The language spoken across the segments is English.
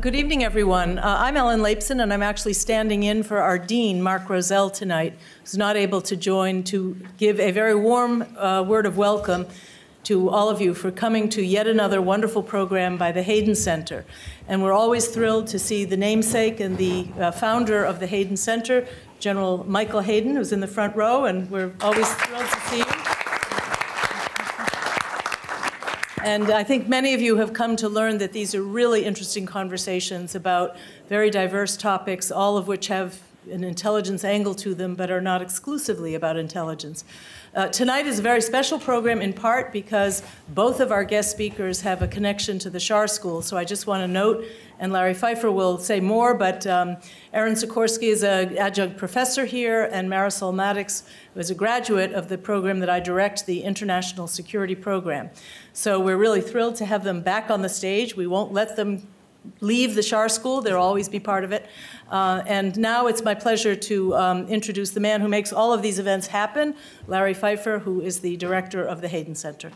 good evening, everyone. Uh, I'm Ellen Laipson, and I'm actually standing in for our dean, Mark Rozell, tonight, who's not able to join to give a very warm uh, word of welcome to all of you for coming to yet another wonderful program by the Hayden Center. And we're always thrilled to see the namesake and the uh, founder of the Hayden Center, General Michael Hayden, who's in the front row, and we're always thrilled to see you. And I think many of you have come to learn that these are really interesting conversations about very diverse topics, all of which have an intelligence angle to them, but are not exclusively about intelligence. Uh, tonight is a very special program in part because both of our guest speakers have a connection to the Schar School. So I just want to note, and Larry Pfeiffer will say more, but um, Erin Sikorsky is an adjunct professor here, and Marisol Maddox was a graduate of the program that I direct, the International Security Program. So we're really thrilled to have them back on the stage. We won't let them leave the Schar School, they'll always be part of it. Uh, and now it's my pleasure to um, introduce the man who makes all of these events happen, Larry Pfeiffer, who is the director of the Hayden Center.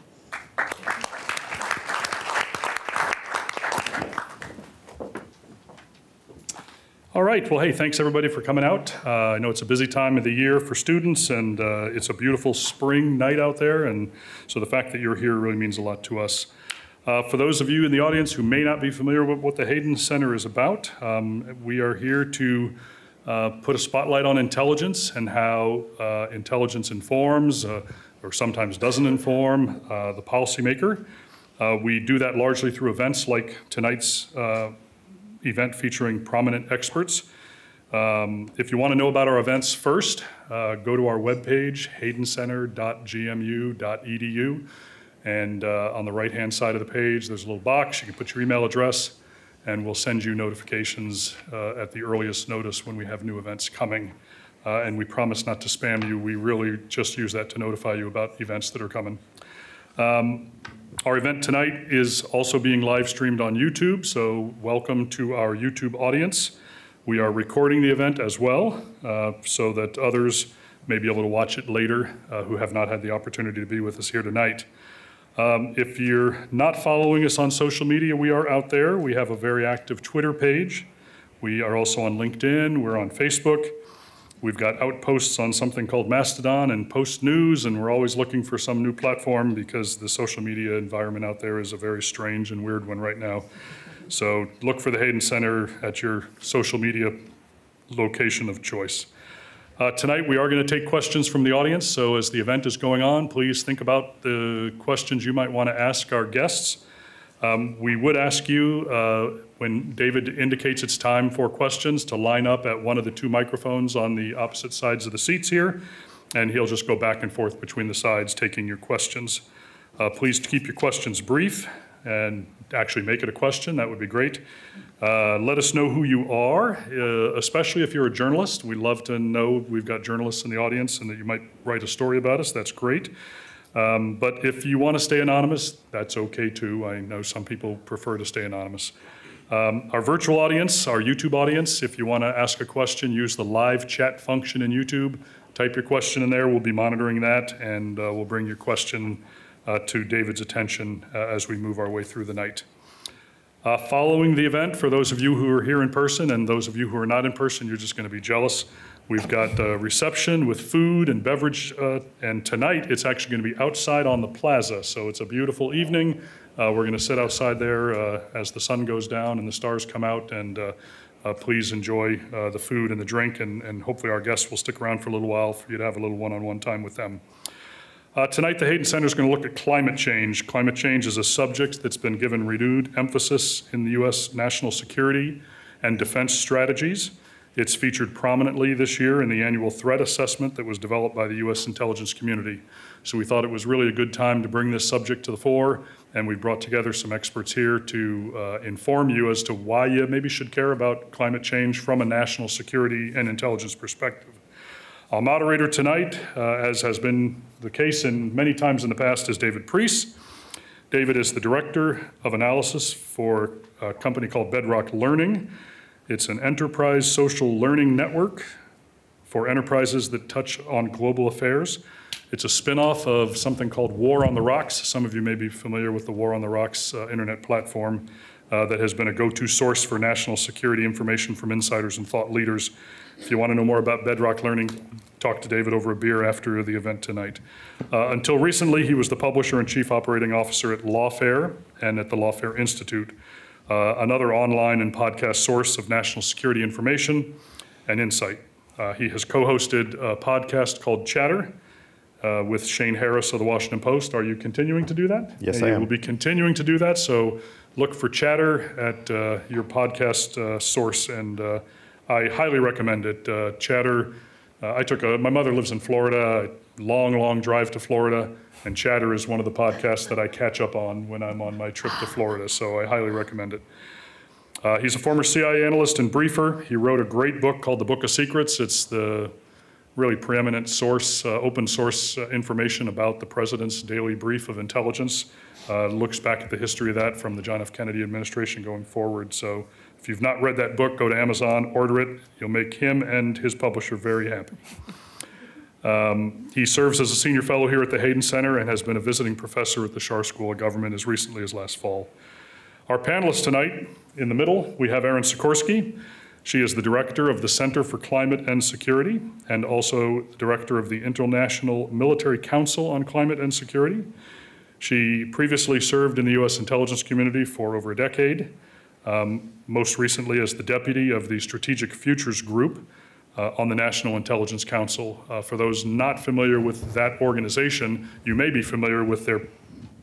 All right. Well, hey, thanks everybody for coming out. Uh, I know it's a busy time of the year for students, and uh, it's a beautiful spring night out there. And so the fact that you're here really means a lot to us. Uh, for those of you in the audience who may not be familiar with what the Hayden Center is about, um, we are here to uh, put a spotlight on intelligence and how uh, intelligence informs uh, or sometimes doesn't inform the policymaker. we do that largely through events like tonight's event featuring prominent experts. Um, if you want to know about our events first, uh, go to our webpage, haydencenter.gmu.edu. And uh, on the right-hand side of the page, there's a little box. You can put your email address, and we'll send you notifications uh, at the earliest notice when we have new events coming. Uh, and we promise not to spam you. We really just use that to notify you about events that are coming. Um, our event tonight is also being live streamed on YouTube, so welcome to our YouTube audience. We are recording the event as well, uh, so that others may be able to watch it later uh, who have not had the opportunity to be with us here tonight. Um, if you're not following us on social media, we are out there. We have a very active Twitter page. We are also on LinkedIn, we're on Facebook. We've got outposts on something called Mastodon and Post News, and we're always looking for some new platform because the social media environment out there is a very strange and weird one right now. So look for the Hayden Center at your social media location of choice. Uh, tonight, we are going to take questions from the audience. So, as the event is going on, please think about the questions you might want to ask our guests. Um, we would ask you, uh, when David indicates it's time for questions, to line up at one of the two microphones on the opposite sides of the seats here, and he'll just go back and forth between the sides taking your questions. Uh, please keep your questions brief and actually make it a question. That would be great. Uh, let us know who you are, uh, especially if you're a journalist. We love to know we've got journalists in the audience and that you might write a story about us. That's great. Um, but if you want to stay anonymous, that's okay too. I know some people prefer to stay anonymous. Um, our virtual audience, our YouTube audience, if you want to ask a question, use the live chat function in YouTube. Type your question in there. We'll be monitoring that and uh, we'll bring your question uh, to David's attention uh, as we move our way through the night. Uh, following the event, for those of you who are here in person and those of you who are not in person, you're just going to be jealous. We've got a reception with food and beverage, uh, and tonight it's actually going to be outside on the plaza. So it's a beautiful evening. Uh, we're going to sit outside there uh, as the sun goes down and the stars come out, and uh, uh, please enjoy the food and the drink, and, and, hopefully our guests will stick around for a little while for you to have a little one-on-one time with them. Tonight, the Hayden Center is going to look at climate change. Climate change is a subject that's been given renewed emphasis in the U.S. national security and defense strategies. It's featured prominently this year in the annual threat assessment that was developed by the U.S. intelligence community. So we thought it was really a good time to bring this subject to the fore, and we brought together some experts here to uh, inform you as to why you maybe should care about climate change from a national security and intelligence perspective. Our moderator tonight, uh, as has been the case in many times in the past, is David Priess. David is the Director of Analysis for a company called Bedrock Learning. It's an enterprise social learning network for enterprises that touch on global affairs. It's a spinoff of something called War on the Rocks. Some of you may be familiar with the War on the Rocks uh, internet platform. uh, that has been a go-to source for national security information from insiders and thought leaders. If you want to know more about Bedrock Learning, talk to David over a beer after the event tonight. Uh, Until recently, he was the publisher and chief operating officer at Lawfare and at the Lawfare Institute, uh, another online and podcast source of national security information and insight. Uh, He has co-hosted a podcast called Chatter uh, with Shane Harris of the Washington Post. Are you continuing to do that? Yes, And I am. will be continuing to do that, so look for Chatter at uh, your podcast uh, source, and uh, I highly recommend it. Uh, Chatter, uh, I took a, my mother lives in Florida, a long, long drive to Florida, and Chatter is one of the podcasts that I catch up on when I'm on my trip to Florida, so I highly recommend it. Uh, He's a former CIA analyst and briefer. He wrote a great book called The Book of Secrets. It's the really preeminent source, uh, open source uh, information about the president's daily brief of intelligence. Uh, Looks back at the history of that from the John F. Kennedy administration going forward. So if you've not read that book, go to Amazon, order it. You'll make him and his publisher very happy. Um, He serves as a senior fellow here at the Hayden Center and has been a visiting professor at the Schar School of Government as recently as last fall. Our panelists tonight, in the middle, we have Erin Sikorsky. She is the director of the Center for Climate and Security and also director of the International Military Council on Climate and Security. She previously served in the U.S. intelligence community for over a decade, um, most recently as the deputy of the Strategic Futures Group uh, on the National Intelligence Council. Uh, For those not familiar with that organization, you may be familiar with their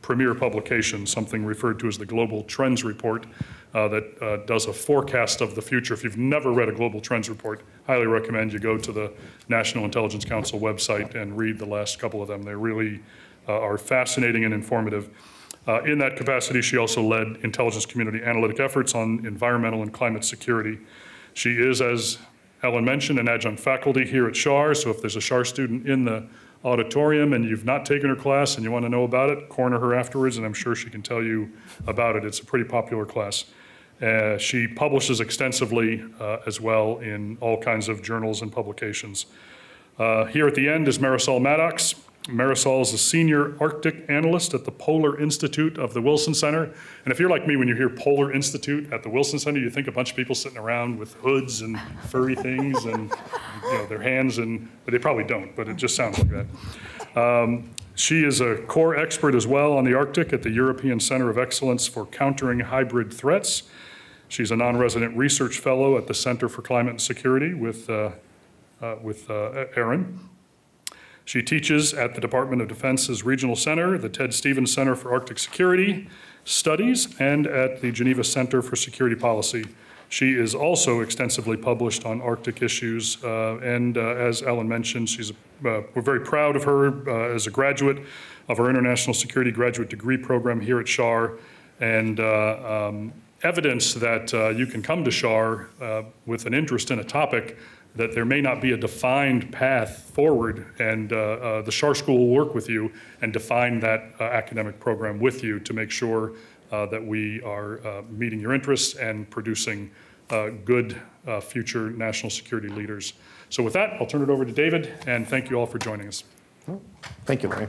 premier publication, something referred to as the Global Trends Report, uh, that uh, does a forecast of the future. If you've never read a Global Trends Report, highly recommend you go to the National Intelligence Council website and read the last couple of them. They really uh, are fascinating and informative. Uh, In that capacity, she also led intelligence community analytic efforts on environmental and climate security. She is, as Ellen mentioned, an adjunct faculty here at Schar, so if there's a Schar student in the auditorium and you've not taken her class and you want to know about it, corner her afterwards, and I'm sure she can tell you about it. It's a pretty popular class. Uh, She publishes extensively uh, as well in all kinds of journals and publications. Uh, Here at the end is Marisol Maddox. Marisol is a senior Arctic analyst at the Polar Institute of the Wilson Center. And if you're like me, when you hear Polar Institute at the Wilson Center, you think a bunch of people sitting around with hoods and furry things and, you know, their hands and, but they probably don't, but it just sounds like that. Um, She is a core expert as well on the Arctic at the European Center of Excellence for Countering Hybrid Threats. She's a non-resident research fellow at the Center for Climate and Security with, uh, uh, with uh, Erin. She teaches at the Department of Defense's Regional Center, the Ted Stevens Center for Arctic Security Studies, and at the Geneva Center for Security Policy. She is also extensively published on Arctic issues, uh, and uh, as Ellen mentioned, she's, uh, we're very proud of her uh, as a graduate of our International Security Graduate Degree Program here at Schar, and uh, um, evidence that uh, you can come to Schar uh, with an interest in a topic that there may not be a defined path forward, and uh, uh, the Schar School will work with you and define that uh, academic program with you to make sure uh, that we are meeting your interests and producing good future national security leaders. So with that, I'll turn it over to David, and thank you all for joining us. Thank you, Larry.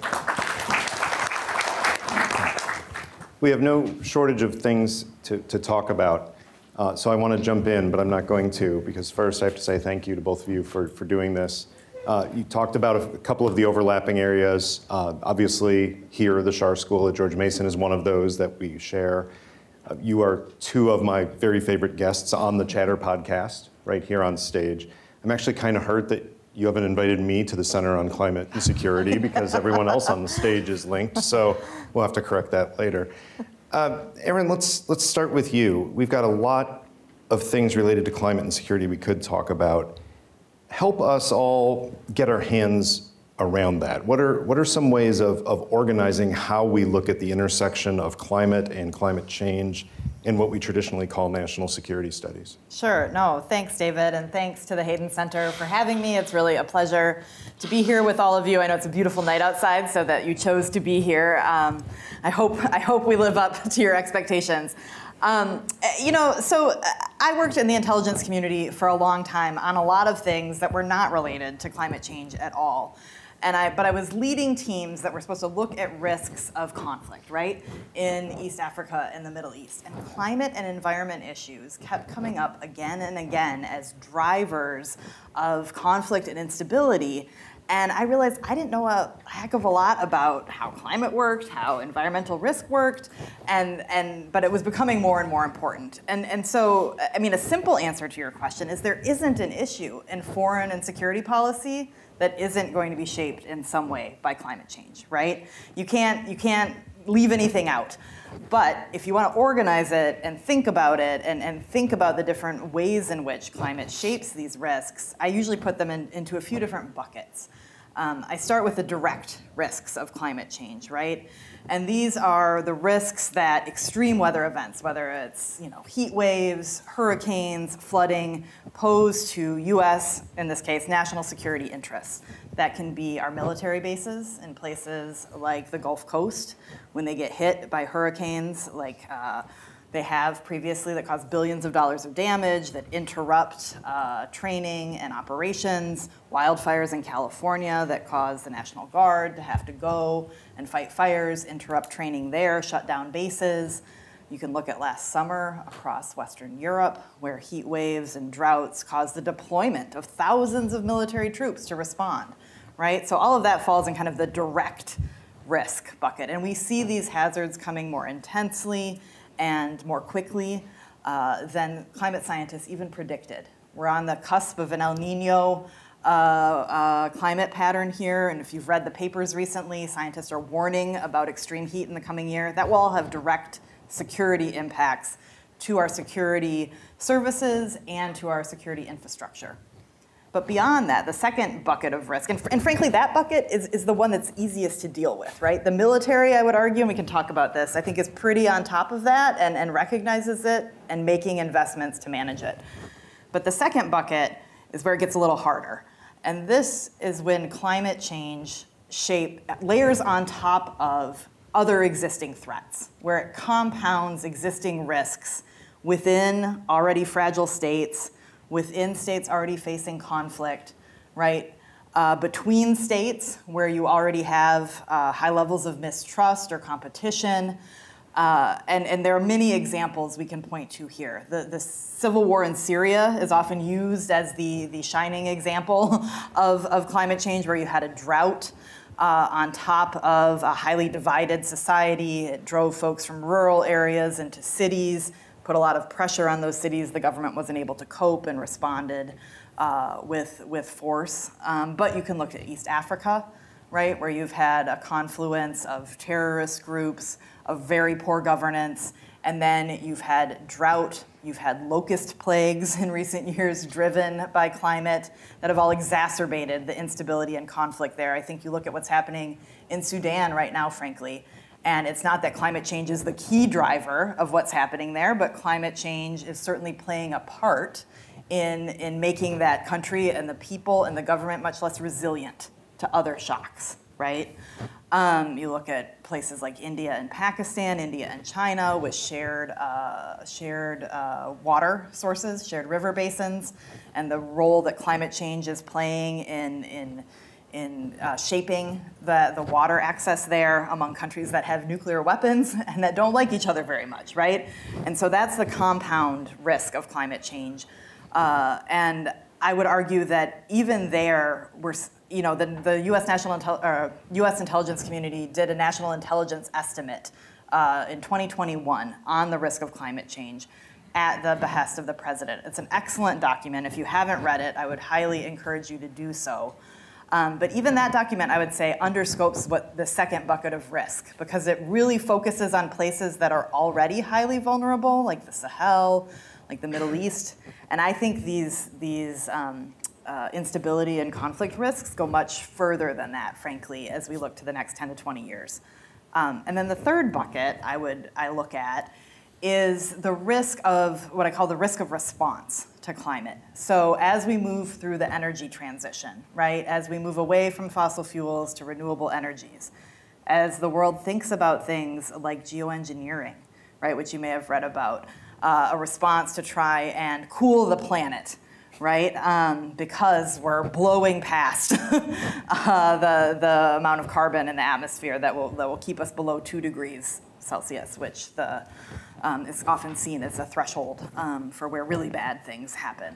We have no shortage of things to, to talk about, uh, so I want to jump in, but I'm not going to, because first I have to say thank you to both of you for, for doing this. Uh, you talked about a couple of the overlapping areas. Uh, obviously, here, the Schar School at George Mason is one of those that we share. Uh, you are two of my very favorite guests on the Chatter podcast, right here on stage. I'm actually kind of hurt that you haven't invited me to the Center on Climate and Security because everyone else on the stage is linked, so we'll have to correct that later. Uh, Erin, let's, let's start with you. We've got a lot of things related to climate and security we could talk about. Help us all get our hands around that. What are, what are some ways of, of organizing how we look at the intersection of climate and climate change in what we traditionally call national security studies? Sure. No, thanks, David, and thanks to the Hayden Center for having me. It's really a pleasure to be here with all of you. I know it's a beautiful night outside, so that you chose to be here. Um, I hope I hope we live up to your expectations. Um, you know, so uh, I worked in the intelligence community for a long time on a lot of things that were not related to climate change at all. And I, but I was leading teams that were supposed to look at risks of conflict, right, in East Africa and the Middle East. And climate and environment issues kept coming up again and again as drivers of conflict and instability. And I realized I didn't know a heck of a lot about how climate worked, how environmental risk worked, and, and but it was becoming more and more important. And, and so, I mean, a simple answer to your question is there isn't an issue in foreign and security policy that isn't going to be shaped in some way by climate change, right? You can't, you can't leave anything out. But if you want to organize it and think about it and, and think about the different ways in which climate shapes these risks, I usually put them in, into a few different buckets. Um, I start with the direct risks of climate change, right? And these are the risks that extreme weather events, whether it's you know heat waves, hurricanes, flooding, pose to U.S. in this case national security interests. That can be our military bases in places like the Gulf Coast when they get hit by hurricanes, like. Uh, they have previously that cause billions of dollars of damage, that interrupt uh, training and operations, wildfires in California that cause the National Guard to have to go and fight fires, interrupt training there, shut down bases. You can look at last summer across Western Europe, where heat waves and droughts caused the deployment of thousands of military troops to respond, right? So all of that falls in kind of the direct risk bucket. And we see these hazards coming more intensely and more quickly uh, than climate scientists even predicted. We're on the cusp of an El Nino uh, uh, climate pattern here, and if you've read the papers recently, scientists are warning about extreme heat in the coming year. That will all have direct security impacts to our security services and to our security infrastructure. But beyond that, the second bucket of risk, and, and, frankly, that bucket is, is the one that's easiest to deal with, right? The military, I would argue, and we can talk about this, I think is pretty on top of that and, and recognizes it and making investments to manage it. But the second bucket is where it gets a little harder. And this is when climate change shape layers on top of other existing threats, where it compounds existing risks within already fragile states within states already facing conflict, right? Uh, between states where you already have uh, high levels of mistrust or competition. Uh, and, and there are many examples we can point to here. The, the civil war in Syria is often used as the, the shining example of, of climate change, where you had a drought uh, on top of a highly divided society. It drove folks from rural areas into cities put a lot of pressure on those cities. The government wasn't able to cope and responded uh, with, with force. Um, but you can look at East Africa, right, where you've had a confluence of terrorist groups, of very poor governance, and then you've had drought, you've had locust plagues in recent years driven by climate that have all exacerbated the instability and conflict there. I think you look at what's happening in Sudan right now, frankly, and it's not that climate change is the key driver of what's happening there, but climate change is certainly playing a part in, in making that country and the people and the government much less resilient to other shocks, right? Um, you look at places like India and Pakistan, India and China with shared, uh, shared uh, water sources, shared river basins, and the role that climate change is playing in, in in uh, shaping the, the water access there among countries that have nuclear weapons and that don't like each other very much, right? And so that's the compound risk of climate change. Uh, and I would argue that even there, we're, you know, the, the U.S. national U.S. intelligence community did a national intelligence estimate uh, in 2021 on the risk of climate change at the behest of the president. It's an excellent document. If you haven't read it, I would highly encourage you to do so. Um, but even that document, I would say, underscopes what the second bucket of risk because it really focuses on places that are already highly vulnerable, like the Sahel, like the Middle East. And I think these, these um, uh, instability and conflict risks go much further than that, frankly, as we look to the next 10 to 20 years. Um, and then the third bucket I would I look at is the risk of what I call the risk of response to climate. So as we move through the energy transition, right, as we move away from fossil fuels to renewable energies, as the world thinks about things like geoengineering, right, which you may have read about, uh, a response to try and cool the planet, right? Um, because we're blowing past uh, the, the amount of carbon in the atmosphere that will, that will keep us below two degrees Celsius, which the, um, is often seen as a threshold um, for where really bad things happen.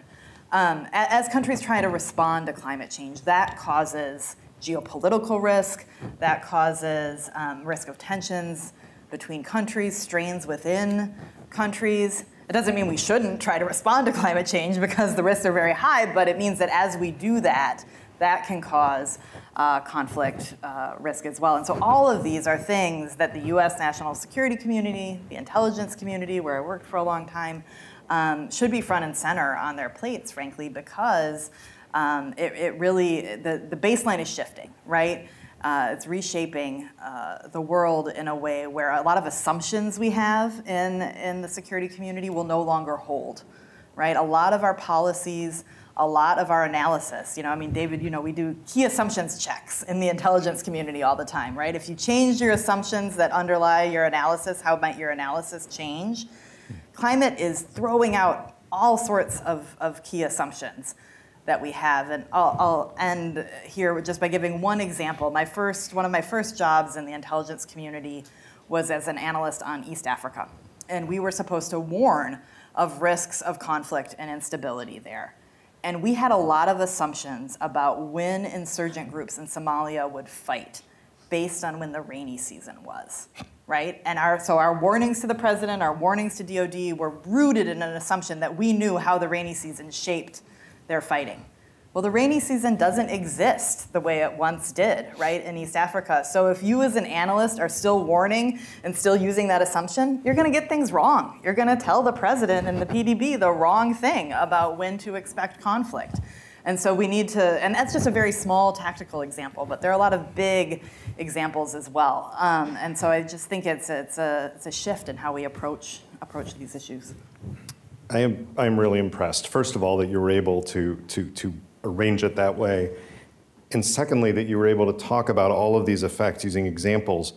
Um, as countries try to respond to climate change, that causes geopolitical risk, that causes um, risk of tensions between countries, strains within countries. It doesn't mean we shouldn't try to respond to climate change because the risks are very high, but it means that as we do that, that can cause uh, conflict uh, risk as well. And so all of these are things that the US national security community, the intelligence community, where I worked for a long time, um, should be front and center on their plates, frankly, because um, it, it, really, the, the baseline is shifting, right? Uh, it's reshaping uh, the world in a way where a lot of assumptions we have in, in the security community will no longer hold, right? A lot of our policies, a lot of our analysis, you know, I mean, David, you know, we do key assumptions checks in the intelligence community all the time, right? If you change your assumptions that underlie your analysis, how might your analysis change? Climate is throwing out all sorts of, of key assumptions that we have. And I'll, I'll, end here just by giving one example. My first, one of my first jobs in the intelligence community was as an analyst on East Africa. And we were supposed to warn of risks of conflict and instability there. And we had a lot of assumptions about when insurgent groups in Somalia would fight based on when the rainy season was, right? And our, so our warnings to the president, our warnings to DOD were rooted in an assumption that we knew how the rainy season shaped they're fighting. Well, the rainy season doesn't exist the way it once did, right, in East Africa. So if you as an analyst are still warning and still using that assumption, you're going to get things wrong. You're going to tell the president and the PDB the wrong thing about when to expect conflict. And so we need to, and that's just a very small tactical example, but there are a lot of big examples as well. Um, and so I just think it's, it's, a, it's a shift in how we approach, approach these issues. I am, I am really impressed, first of all, that you were able to, to, to arrange it that way. And secondly, that you were able to talk about all of these effects using examples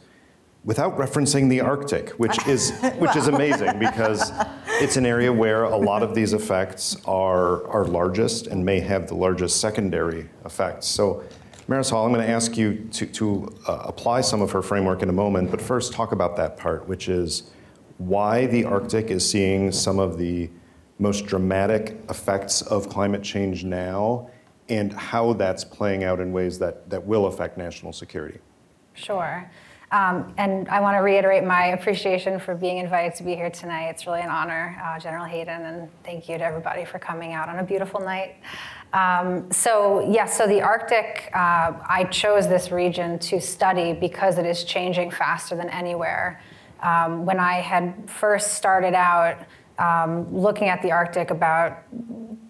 without referencing the Arctic, which is, which is amazing because it's an area where a lot of these effects are, are largest and may have the largest secondary effects. So Marisol, I'm going to ask you to, to uh, apply some of her framework in a moment, but first talk about that part, which is why the Arctic is seeing some of the most dramatic effects of climate change now and how that's playing out in ways that, that will affect national security. Sure. Um, and I want to reiterate my appreciation for being invited to be here tonight. It's really an honor, uh, General Hayden, and thank you to everybody for coming out on a beautiful night. Um, so, yes, yeah, so the Arctic, uh, I chose this region to study because it is changing faster than anywhere. Um, when I had first started out, um, looking at the Arctic about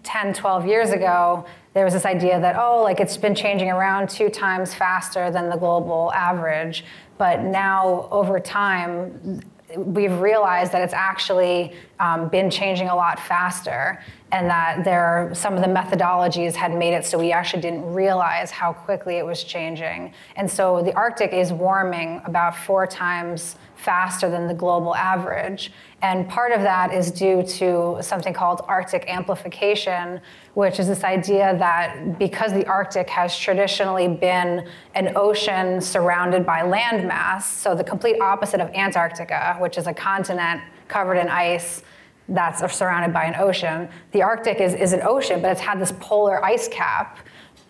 10, 12 years ago, there was this idea that, oh, like it's been changing around two times faster than the global average. But now, over time, we've realized that it's actually um, been changing a lot faster and that there are, some of the methodologies had made it so we actually didn't realize how quickly it was changing. And so the Arctic is warming about four times faster than the global average. And part of that is due to something called Arctic amplification, which is this idea that because the Arctic has traditionally been an ocean surrounded by landmass, so the complete opposite of Antarctica, which is a continent covered in ice that's surrounded by an ocean, the Arctic is, is an ocean, but it's had this polar ice cap.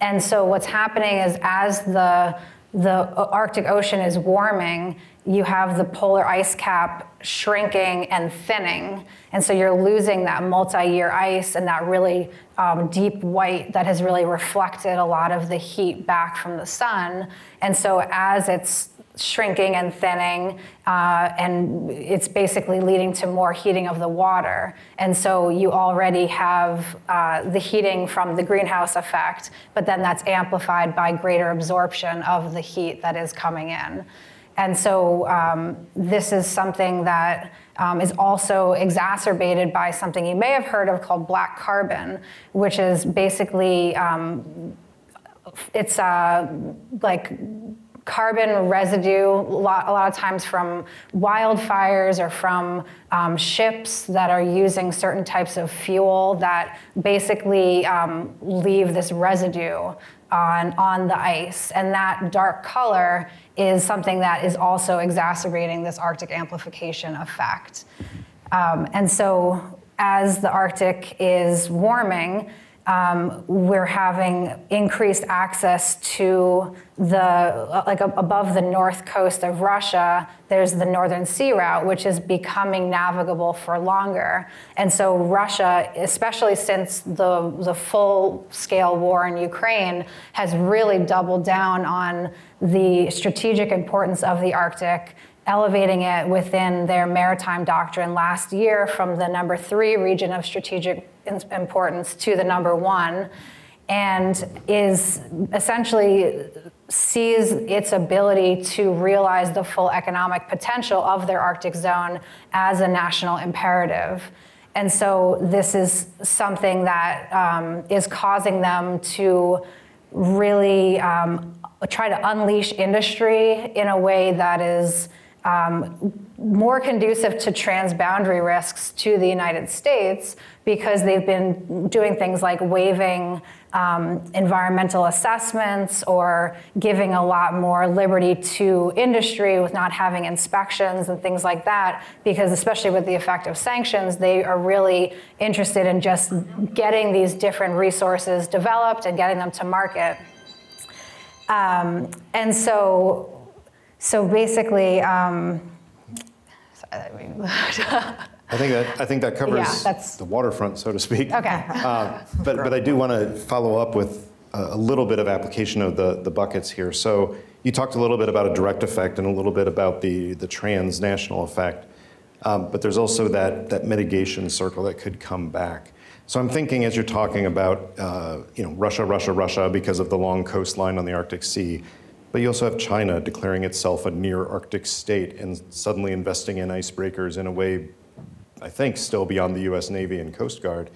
And so what's happening is as the the Arctic Ocean is warming, you have the polar ice cap shrinking and thinning. And so you're losing that multi year ice and that really um, deep white that has really reflected a lot of the heat back from the sun. And so as it's shrinking and thinning, uh, and it's basically leading to more heating of the water. And so you already have uh, the heating from the greenhouse effect, but then that's amplified by greater absorption of the heat that is coming in. And so um, this is something that um, is also exacerbated by something you may have heard of called black carbon, which is basically um, it's uh, like carbon residue, a lot, a lot of times from wildfires or from um, ships that are using certain types of fuel that basically um, leave this residue on, on the ice. And that dark color is something that is also exacerbating this Arctic amplification effect. Um, and so as the Arctic is warming, um, we're having increased access to the, like above the north coast of Russia, there's the Northern Sea Route, which is becoming navigable for longer. And so Russia, especially since the, the full scale war in Ukraine, has really doubled down on the strategic importance of the Arctic elevating it within their maritime doctrine last year from the number three region of strategic importance to the number one, and is essentially sees its ability to realize the full economic potential of their Arctic zone as a national imperative. And so this is something that um, is causing them to really um, try to unleash industry in a way that is um, more conducive to transboundary risks to the United States because they've been doing things like waiving um, environmental assessments or giving a lot more liberty to industry with not having inspections and things like that because especially with the effect of sanctions they are really interested in just getting these different resources developed and getting them to market. Um, and so so basically, um, I think that I think that covers Yeah, that's- the waterfront, so to speak. Okay. Uh, but but I do want to follow up with a, a little bit of application of the the buckets here. So you talked a little bit about a direct effect and a little bit about the the transnational effect. Um, but there's also that that mitigation circle that could come back. So I'm thinking as you're talking about uh, you know Russia, Russia, Russia because of the long coastline on the Arctic Sea. But you also have China declaring itself a near Arctic state and suddenly investing in icebreakers in a way, I think, still beyond the US Navy and Coast Guard.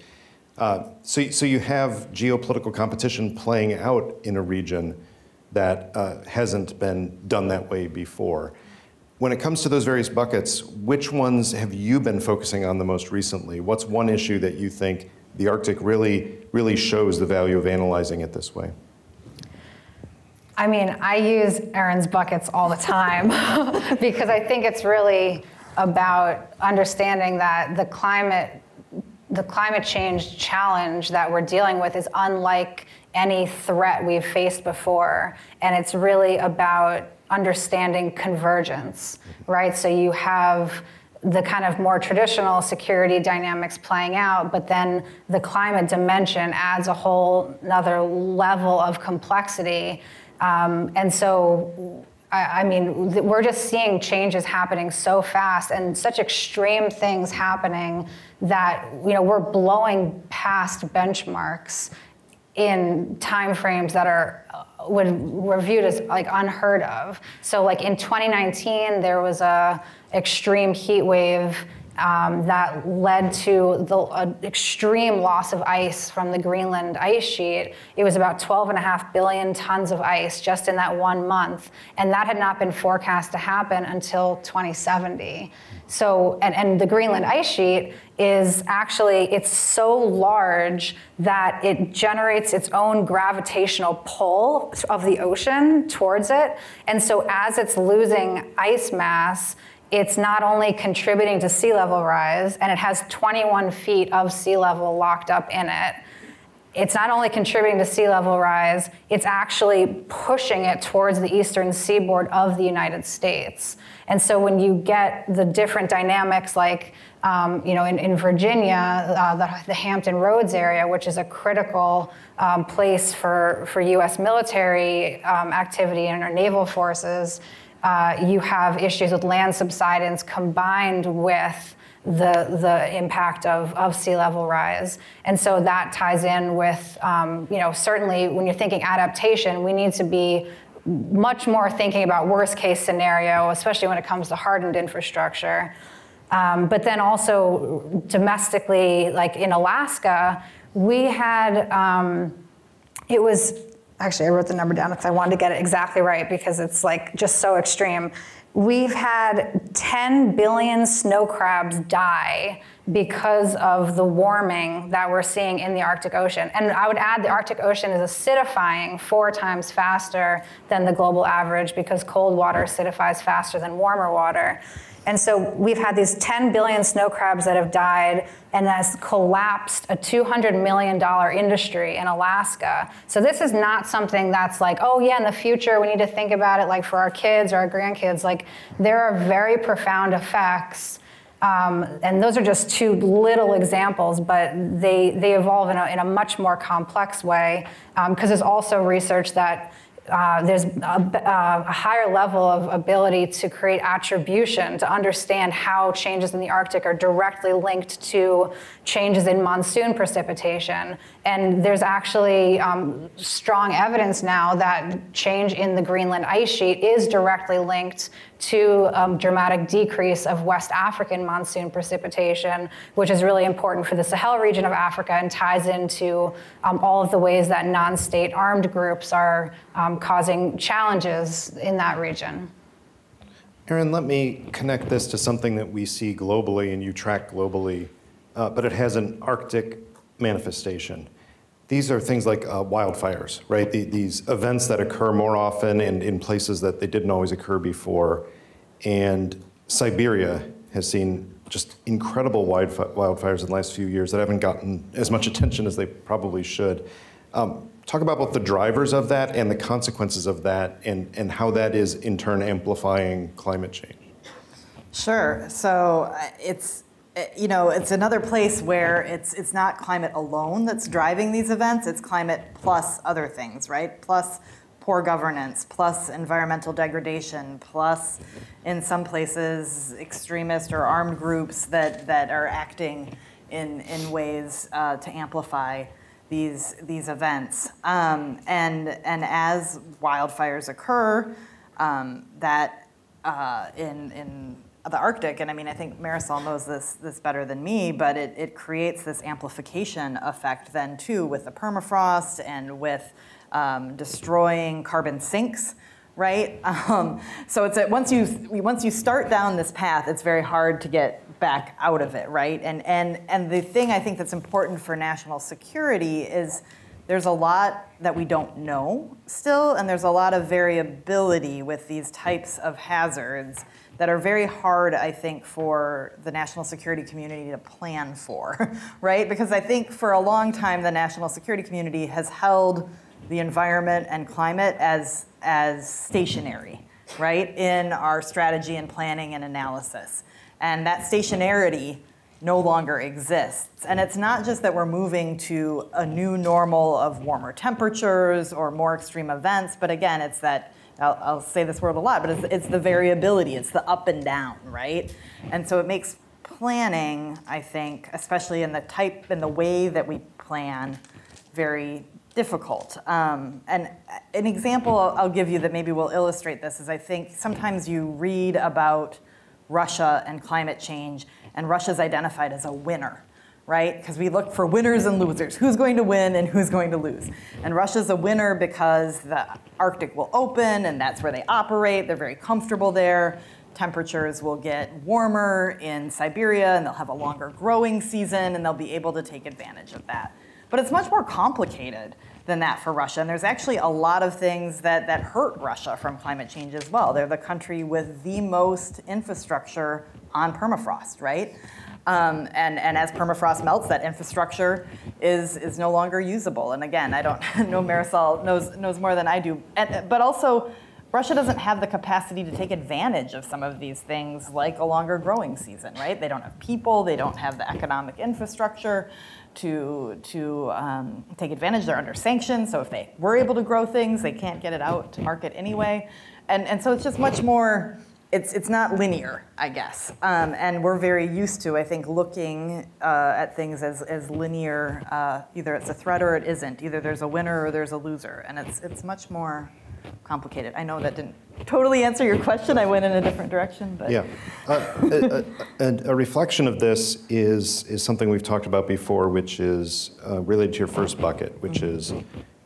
Uh, so, so you have geopolitical competition playing out in a region that uh, hasn't been done that way before. When it comes to those various buckets, which ones have you been focusing on the most recently? What's one issue that you think the Arctic really, really shows the value of analyzing it this way? I mean, I use Erin's buckets all the time because I think it's really about understanding that the climate the climate change challenge that we're dealing with is unlike any threat we've faced before. And it's really about understanding convergence right? So you have the kind of more traditional security dynamics playing out, but then the climate dimension adds a whole another level of complexity. Um, and so, I, mean, we're just seeing changes happening so fast and such extreme things happening that you know we're blowing past benchmarks in timeframes that are uh, would were viewed as like unheard of. So like in 2019, there was a extreme heat wave um, that led to the uh, extreme loss of ice from the Greenland ice sheet. It was about 12 and a half billion tons of ice just in that one month, and that had not been forecast to happen until 2070. So, and, and the Greenland ice sheet is actually, it's so large that it generates its own gravitational pull of the ocean towards it. And so as it's losing ice mass, it's not only contributing to sea level rise, and it has 21 feet of sea level locked up in it. It's not only contributing to sea level rise, it's actually pushing it towards the eastern seaboard of the United States. And so when you get the different dynamics, like um, you know, in, in Virginia, uh, the, the, Hampton Roads area, which is a critical um, place for, for U.S. military um, activity and our naval forces, uh, you have issues with land subsidence combined with the, the impact of, of sea level rise. And so that ties in with, um, you know, certainly when you're thinking adaptation, we need to be much more thinking about worst case scenario, especially when it comes to hardened infrastructure. Um, but then also domestically, like in Alaska, we had, um, it was actually, I wrote the number down because I wanted to get it exactly right because it's like just so extreme. We've had 10 billion snow crabs die because of the warming that we're seeing in the Arctic Ocean. And I would add the Arctic Ocean is acidifying four times faster than the global average because cold water acidifies faster than warmer water. And so we've had these 10 billion snow crabs that have died, and that's collapsed a $200 million industry in Alaska. So this is not something that's like, oh yeah, in the future we need to think about it like for our kids or our grandkids. Like there are very profound effects. Um, and those are just two little examples, but they, they evolve in a, in a much more complex way because um, there's also research that uh, there's a, uh, a, higher level of ability to create attribution, to understand how changes in the Arctic are directly linked to changes in monsoon precipitation. And there's actually um, strong evidence now that change in the Greenland ice sheet is directly linked to um, dramatic decrease of West African monsoon precipitation, which is really important for the Sahel region of Africa and ties into um, all of the ways that non-state armed groups are um, causing challenges in that region. Erin, let me connect this to something that we see globally and you track globally, uh, but it has an Arctic manifestation. These are things like uh, wildfires, right? The, these events that occur more often and in places that they didn't always occur before. And Siberia has seen just incredible wildfires in the last few years that haven't gotten as much attention as they probably should. Um, talk about both the drivers of that and the consequences of that and, and how that is in turn amplifying climate change. Sure. So uh, it's you know, it's another place where it's it's not climate alone that's driving these events. It's climate plus other things, right? Plus poor governance, plus environmental degradation, plus in some places extremist or armed groups that that are acting in in ways uh, to amplify these these events. Um, and and as wildfires occur, um, that uh, in in the Arctic, and I mean, I think Marisol knows this, this better than me, but it, it creates this amplification effect then too with the permafrost and with um, destroying carbon sinks, right? Um, so it's a, once you once you start down this path, it's very hard to get back out of it, right? And and and the thing I think that's important for national security is there's a lot that we don't know still, and there's a lot of variability with these types of hazards that are very hard, I think, for the national security community to plan for, right? Because I think for a long time, the national security community has held the environment and climate as, as stationary, right, in our strategy and planning and analysis. And that stationarity no longer exists. And it's not just that we're moving to a new normal of warmer temperatures or more extreme events, but again, it's that I'll, I'll, say this word a lot, but it's, it's the variability, it's the up and down, right? And so it makes planning, I think, especially in the type and the way that we plan, very difficult. Um, and an example I'll give you that maybe will illustrate this is I think sometimes you read about Russia and climate change, and Russia's identified as a winner right? Because we look for winners and losers. Who's going to win and who's going to lose? And Russia's a winner because the Arctic will open and that's where they operate. They're very comfortable there. Temperatures will get warmer in Siberia and they'll have a longer growing season and they'll be able to take advantage of that. But it's much more complicated than that for Russia. And there's actually a lot of things that, that hurt Russia from climate change as well. They're the country with the most infrastructure on permafrost, right? Um, and, and as permafrost melts, that infrastructure is, is no longer usable. And again, I don't know Marisol knows, knows more than I do. And, but also, Russia doesn't have the capacity to take advantage of some of these things like a longer growing season, right? They don't have people, they don't have the economic infrastructure to, to um, take advantage. They're under sanctions, so if they were able to grow things, they can't get it out to market anyway. And, and so it's just much more it's, it's not linear, I guess. Um, and we're very used to, I think, looking uh, at things as, as linear. Uh, either it's a threat or it isn't. Either there's a winner or there's a loser. And it's, it's much more complicated. I know that didn't totally answer your question. I went in a different direction. But. Yeah. Uh, a, a, a, reflection of this is, is something we've talked about before, which is uh, related to your first bucket, which is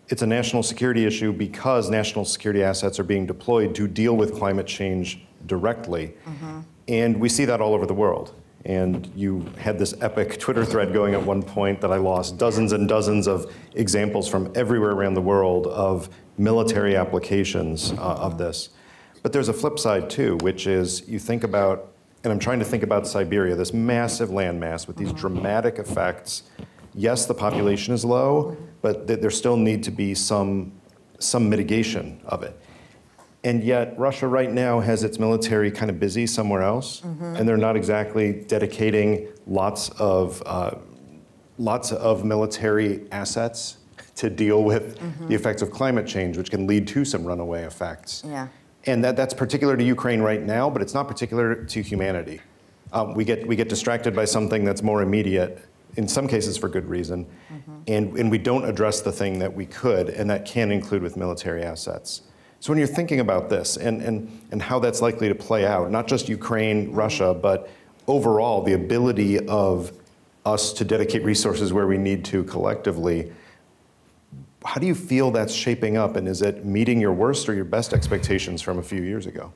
it's a national security issue because national security assets are being deployed to deal with climate change directly. And we see that all over the world. And you had this epic Twitter thread going at one point that I lost dozens and dozens of examples from everywhere around the world of military applications uh, of this. But there's a flip side too, which is you think about, and I'm trying to think about Siberia, this massive landmass with these dramatic effects. Yes, the population is low, but th- there still need to be some, some mitigation of it. And yet, Russia right now has its military kind of busy somewhere else, and they're not exactly dedicating lots of uh, lots of military assets to deal with the effects of climate change, which can lead to some runaway effects. Yeah. And that, that's particular to Ukraine right now, but it's not particular to humanity. Um, we, get, we get distracted by something that's more immediate, in some cases for good reason, and, and we don't address the thing that we could, and that can include with military assets. So when you're thinking about this and, and, and how that's likely to play out, not just Ukraine, Russia, but overall the ability of us to dedicate resources where we need to collectively, how do you feel that's shaping up? And is it meeting your worst or your best expectations from a few years ago?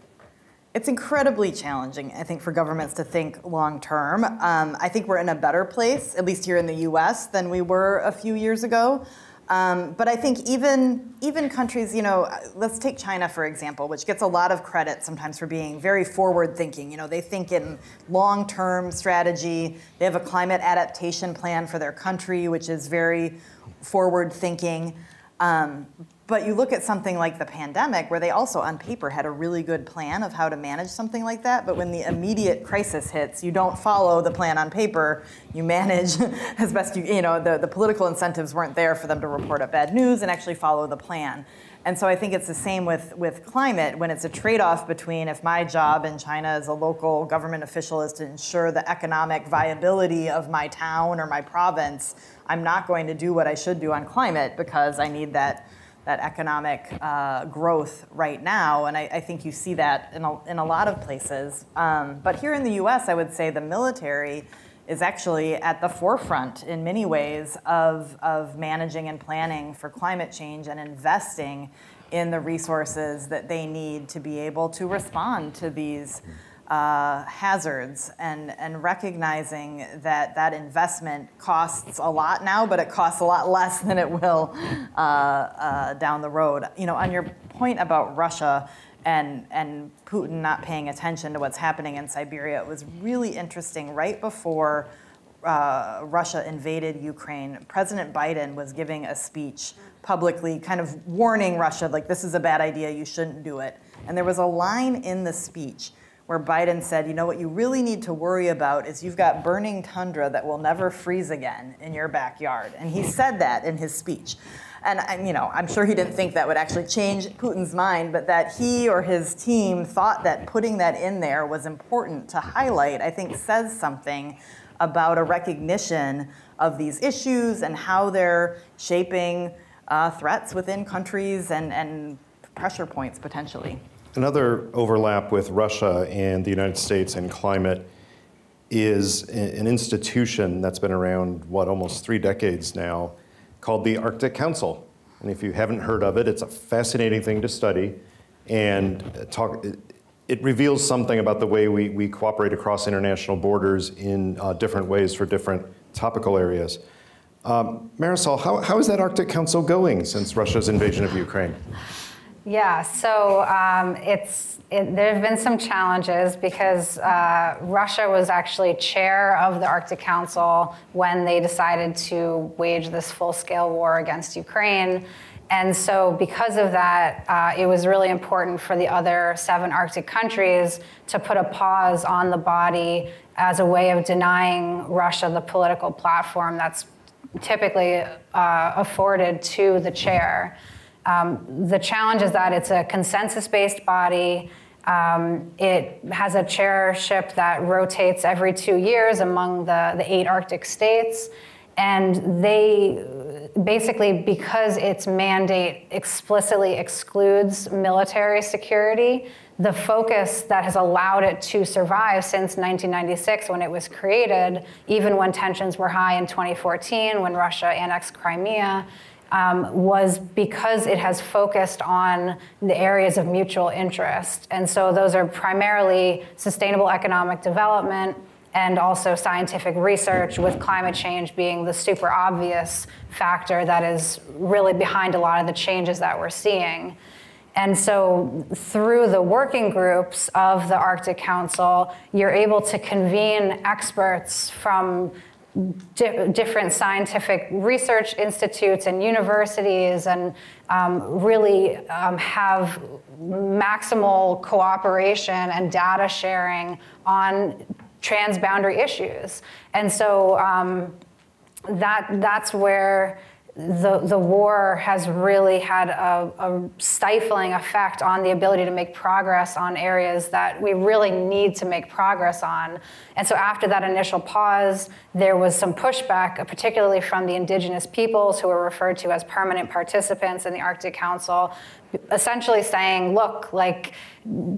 It's incredibly challenging, I think, for governments to think long term. Um, I think we're in a better place, at least here in the U.S., than we were a few years ago. Um, but I think even even countries, you know, let's take China for example, which gets a lot of credit sometimes for being very forward thinking. You know, they think in long term strategy. They have a climate adaptation plan for their country, which is very forward thinking. Um, but you look at something like the pandemic, where they also, on paper, had a really good plan of how to manage something like that. But when the immediate crisis hits, you don't follow the plan on paper. You manage as best you, you know, the, the political incentives weren't there for them to report up bad news and actually follow the plan. And so I think it's the same with, with climate when it's a trade off between if my job in China as a local government official is to ensure the economic viability of my town or my province, I'm not going to do what I should do on climate because I need that that economic uh, growth right now, and I, I, think you see that in a, in a lot of places. Um, but here in the U.S., I would say the military is actually at the forefront in many ways of, of managing and planning for climate change and investing in the resources that they need to be able to respond to these uh, hazards and, and recognizing that that investment costs a lot now, but it costs a lot less than it will uh, uh, down the road. You know, on your point about Russia and, and Putin not paying attention to what's happening in Siberia, it was really interesting. Right before uh, Russia invaded Ukraine, President Biden was giving a speech publicly, kind of warning Russia, like, this is a bad idea, you shouldn't do it. And there was a line in the speech where Biden said, you know what you really need to worry about is you've got burning tundra that will never freeze again in your backyard. And he said that in his speech. And you know, I'm sure he didn't think that would actually change Putin's mind, but that he or his team thought that putting that in there was important to highlight, I think says something about a recognition of these issues and how they're shaping uh, threats within countries and, and pressure points potentially. Another overlap with Russia and the United States and climate is an institution that's been around, what, almost three decades now, called the Arctic Council. And if you haven't heard of it, it's a fascinating thing to study and talk. It reveals something about the way we, we cooperate across international borders in uh, different ways for different topical areas. Um, Marisol, how, how is that Arctic Council going since Russia's invasion of Ukraine? Yeah, so um, it's it, there have been some challenges because uh, Russia was actually chair of the Arctic Council when they decided to wage this full-scale war against Ukraine. And so, because of that, uh, it was really important for the other seven Arctic countries to put a pause on the body as a way of denying Russia the political platform that's typically uh, afforded to the chair. Um, the challenge is that it's a consensus based body. Um, it has a chairship that rotates every two years among the, the eight Arctic states. And they basically, because its mandate explicitly excludes military security, the focus that has allowed it to survive since 1996 when it was created, even when tensions were high in 2014 when Russia annexed Crimea, um, was because it has focused on the areas of mutual interest. And so those are primarily sustainable economic development and also scientific research, with climate change being the super obvious factor that is really behind a lot of the changes that we're seeing. And so, through the working groups of the Arctic Council, you're able to convene experts from di- different scientific research institutes and universities and um, really um, have maximal cooperation and data sharing on transboundary issues. And so um, that, that's where the, the war has really had a, a, stifling effect on the ability to make progress on areas that we really need to make progress on. And so after that initial pause, there was some pushback, particularly from the indigenous peoples who were referred to as permanent participants in the Arctic Council, essentially saying, look, like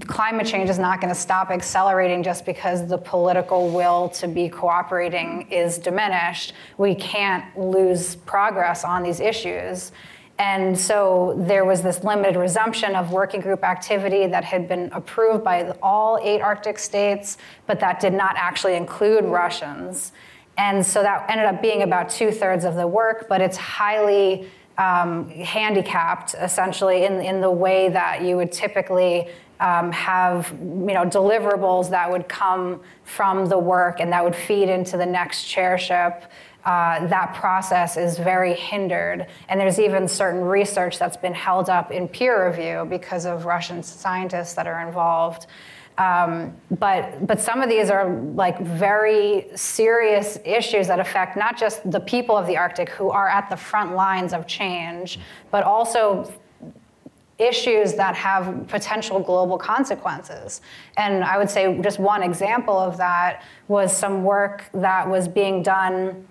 climate change is not going to stop accelerating just because the political will to be cooperating is diminished. We can't lose progress on these issues. And so there was this limited resumption of working group activity that had been approved by all eight Arctic states, but that did not actually include Russians. And so that ended up being about two thirds of the work, but it's highly um, handicapped essentially in, in the way that you would typically um, have you know deliverables that would come from the work and that would feed into the next chairship. Uh, that process is very hindered. And there's even certain research that's been held up in peer review because of Russian scientists that are involved. Um, but but some of these are like very serious issues that affect not just the people of the Arctic who are at the front lines of change, but also issues that have potential global consequences. And I would say just one example of that was some work that was being done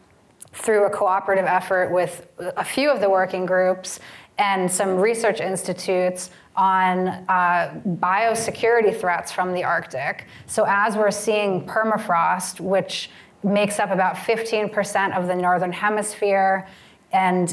through a cooperative effort with a few of the working groups and some research institutes on uh, biosecurity threats from the Arctic. So, as we're seeing permafrost, which makes up about 15% of the northern hemisphere, and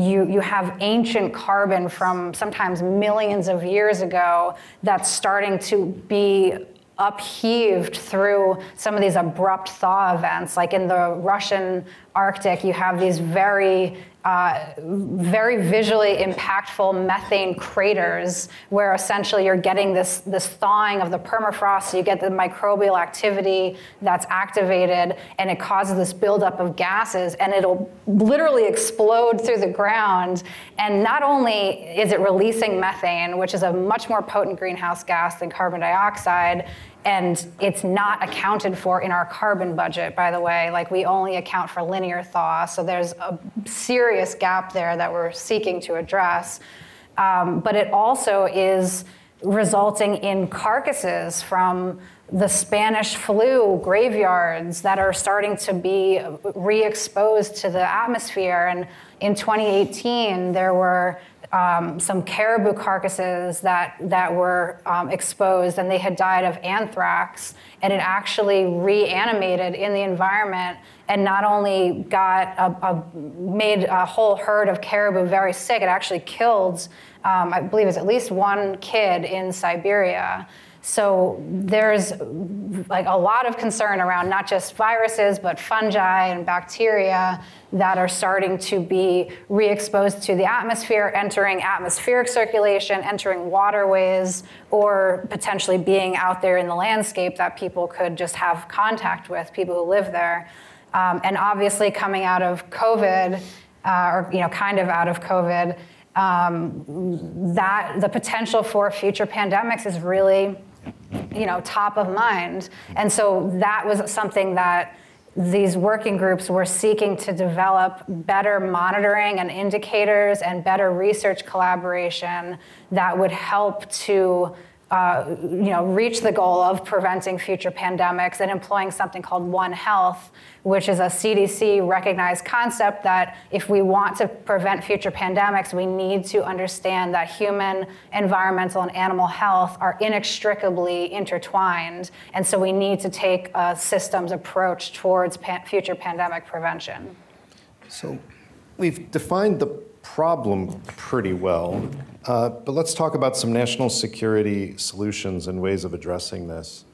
you, you have ancient carbon from sometimes millions of years ago that's starting to be upheaved through some of these abrupt thaw events. Like in the Russian Arctic, you have these very uh, very visually impactful methane craters where essentially you're getting this, this thawing of the permafrost, you get the microbial activity that's activated, and it causes this buildup of gases, and it'll literally explode through the ground. And not only is it releasing methane, which is a much more potent greenhouse gas than carbon dioxide, and it's not accounted for in our carbon budget, by the way. Like we only account for linear thaw, so there's a serious gap there that we're seeking to address. Um, but it also is resulting in carcasses from the Spanish flu graveyards that are starting to be re exposed to the atmosphere. And in 2018, there were um, some caribou carcasses that, that were um, exposed and they had died of anthrax and it actually reanimated in the environment and not only got a, a, made a whole herd of caribou very sick it actually killed um, i believe it's at least one kid in siberia so there's like a lot of concern around not just viruses, but fungi and bacteria that are starting to be re-exposed to the atmosphere, entering atmospheric circulation, entering waterways, or potentially being out there in the landscape that people could just have contact with, people who live there. Um, and obviously coming out of COVID, uh, or you know, kind of out of COVID, um, that the potential for future pandemics is really you know, top of mind. And so that was something that these working groups were seeking to develop better monitoring and indicators and better research collaboration that would help to uh, you know, reach the goal of preventing future pandemics and employing something called One Health, which is a CDC recognized concept that if we want to prevent future pandemics, we need to understand that human, environmental, and animal health are inextricably intertwined. And so we need to take a systems approach towards future pandemic prevention. So we've defined the problem pretty well. Uh, but let's talk about some national security solutions and ways of addressing this.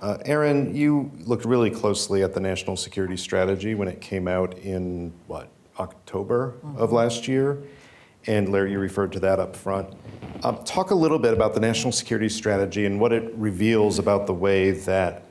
Uh, Erin, you looked really closely at the national security strategy when it came out in what October of last year, and Larry, you referred to that up front. Um, talk a little bit about the national security strategy and what it reveals about the way that,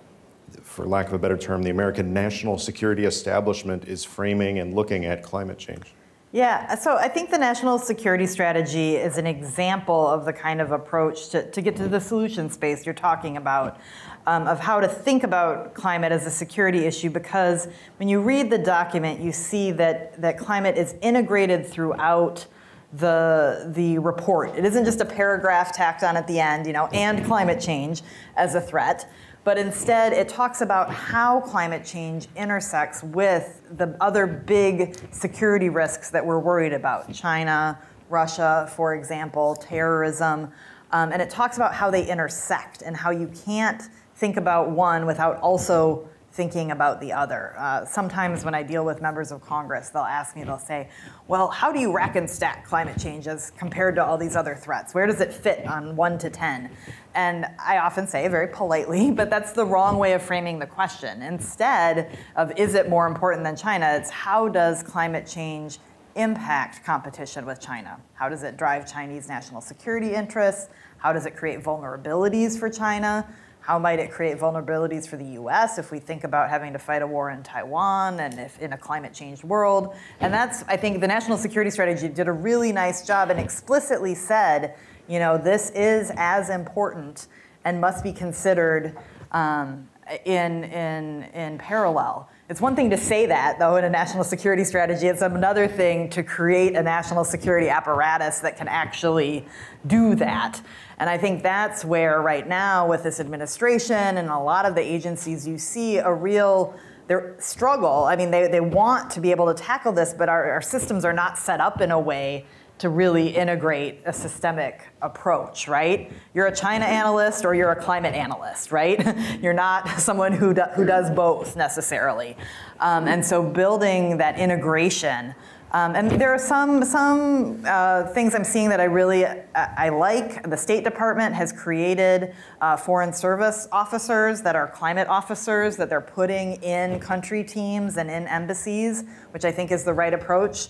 for lack of a better term, the American national security establishment is framing and looking at climate change. Yeah, so I think the national security strategy is an example of the kind of approach to, to get to the solution space you're talking about, um, of how to think about climate as a security issue, because when you read the document, you see that, that climate is integrated throughout the, the report. It isn't just a paragraph tacked on at the end, you know, and climate change as a threat but instead it talks about how climate change intersects with the other big security risks that we're worried about China, Russia, for example, terrorism. Um, and it talks about how they intersect and how you can't think about one without also thinking about the other. Uh, sometimes when I deal with members of Congress, they'll ask me, they'll say, well, how do you rack and stack climate change as compared to all these other threats? Where does it fit on one to 10? And I often say very politely, but that's the wrong way of framing the question. Instead of is it more important than China, it's how does climate change impact competition with China? How does it drive Chinese national security interests? How does it create vulnerabilities for China? How might it create vulnerabilities for the US if we think about having to fight a war in Taiwan and if in a climate changed world? And that's, I think, the national security strategy did a really nice job and explicitly said, you know, this is as important and must be considered um, in, in, in parallel. It's one thing to say that, though, in a national security strategy. It's another thing to create a national security apparatus that can actually do that. And I think that's where, right now, with this administration and a lot of the agencies, you see a real their struggle. I mean, they, they want to be able to tackle this, but our, our systems are not set up in a way to really integrate a systemic approach, right? You're a China analyst or you're a climate analyst, right? you're not someone who, do, who does both necessarily. Um, and so building that integration um, and there are some, some uh, things I'm seeing that I really I, I like. The State Department has created uh, foreign service officers that are climate officers that they're putting in country teams and in embassies, which I think is the right approach.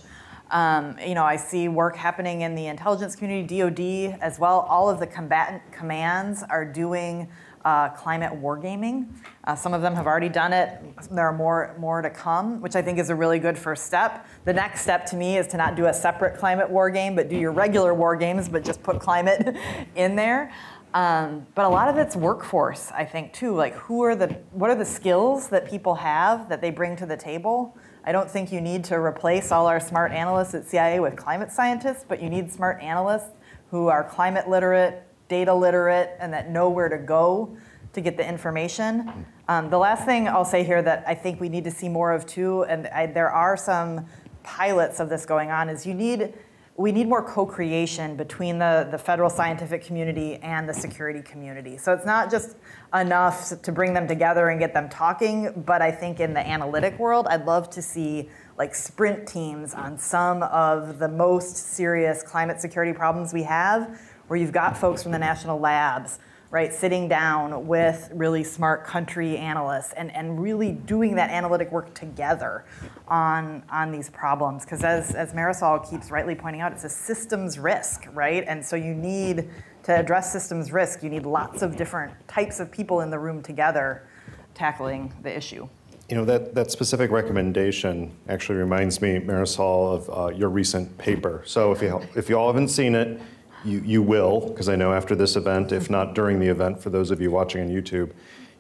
Um, you know, I see work happening in the intelligence community, DoD as well. All of the combatant commands are doing uh, climate wargaming. Uh, some of them have already done it. There are more, more to come, which I think is a really good first step. The next step to me is to not do a separate climate war game, but do your regular war games, but just put climate in there. Um, but a lot of it's workforce, I think, too. Like, who are the, what are the skills that people have that they bring to the table? I don't think you need to replace all our smart analysts at CIA with climate scientists, but you need smart analysts who are climate literate, data literate, and that know where to go to get the information. Um, the last thing I'll say here that I think we need to see more of too, and I, there are some pilots of this going on, is you need we need more co-creation between the, the federal scientific community and the security community. So it's not just enough to bring them together and get them talking, but I think in the analytic world, I'd love to see like sprint teams on some of the most serious climate security problems we have where you've got folks from the national labs, right, sitting down with really smart country analysts and, and really doing that analytic work together on, on these problems. Because as, as Marisol keeps rightly pointing out, it's a systems risk, right? And so you need to address systems risk, you need lots of different types of people in the room together tackling the issue. You know, that, that specific recommendation actually reminds me, Marisol, of uh, your recent paper. So if you, if you all haven't seen it, you, you will, because I know after this event, if not during the event, for those of you watching on YouTube,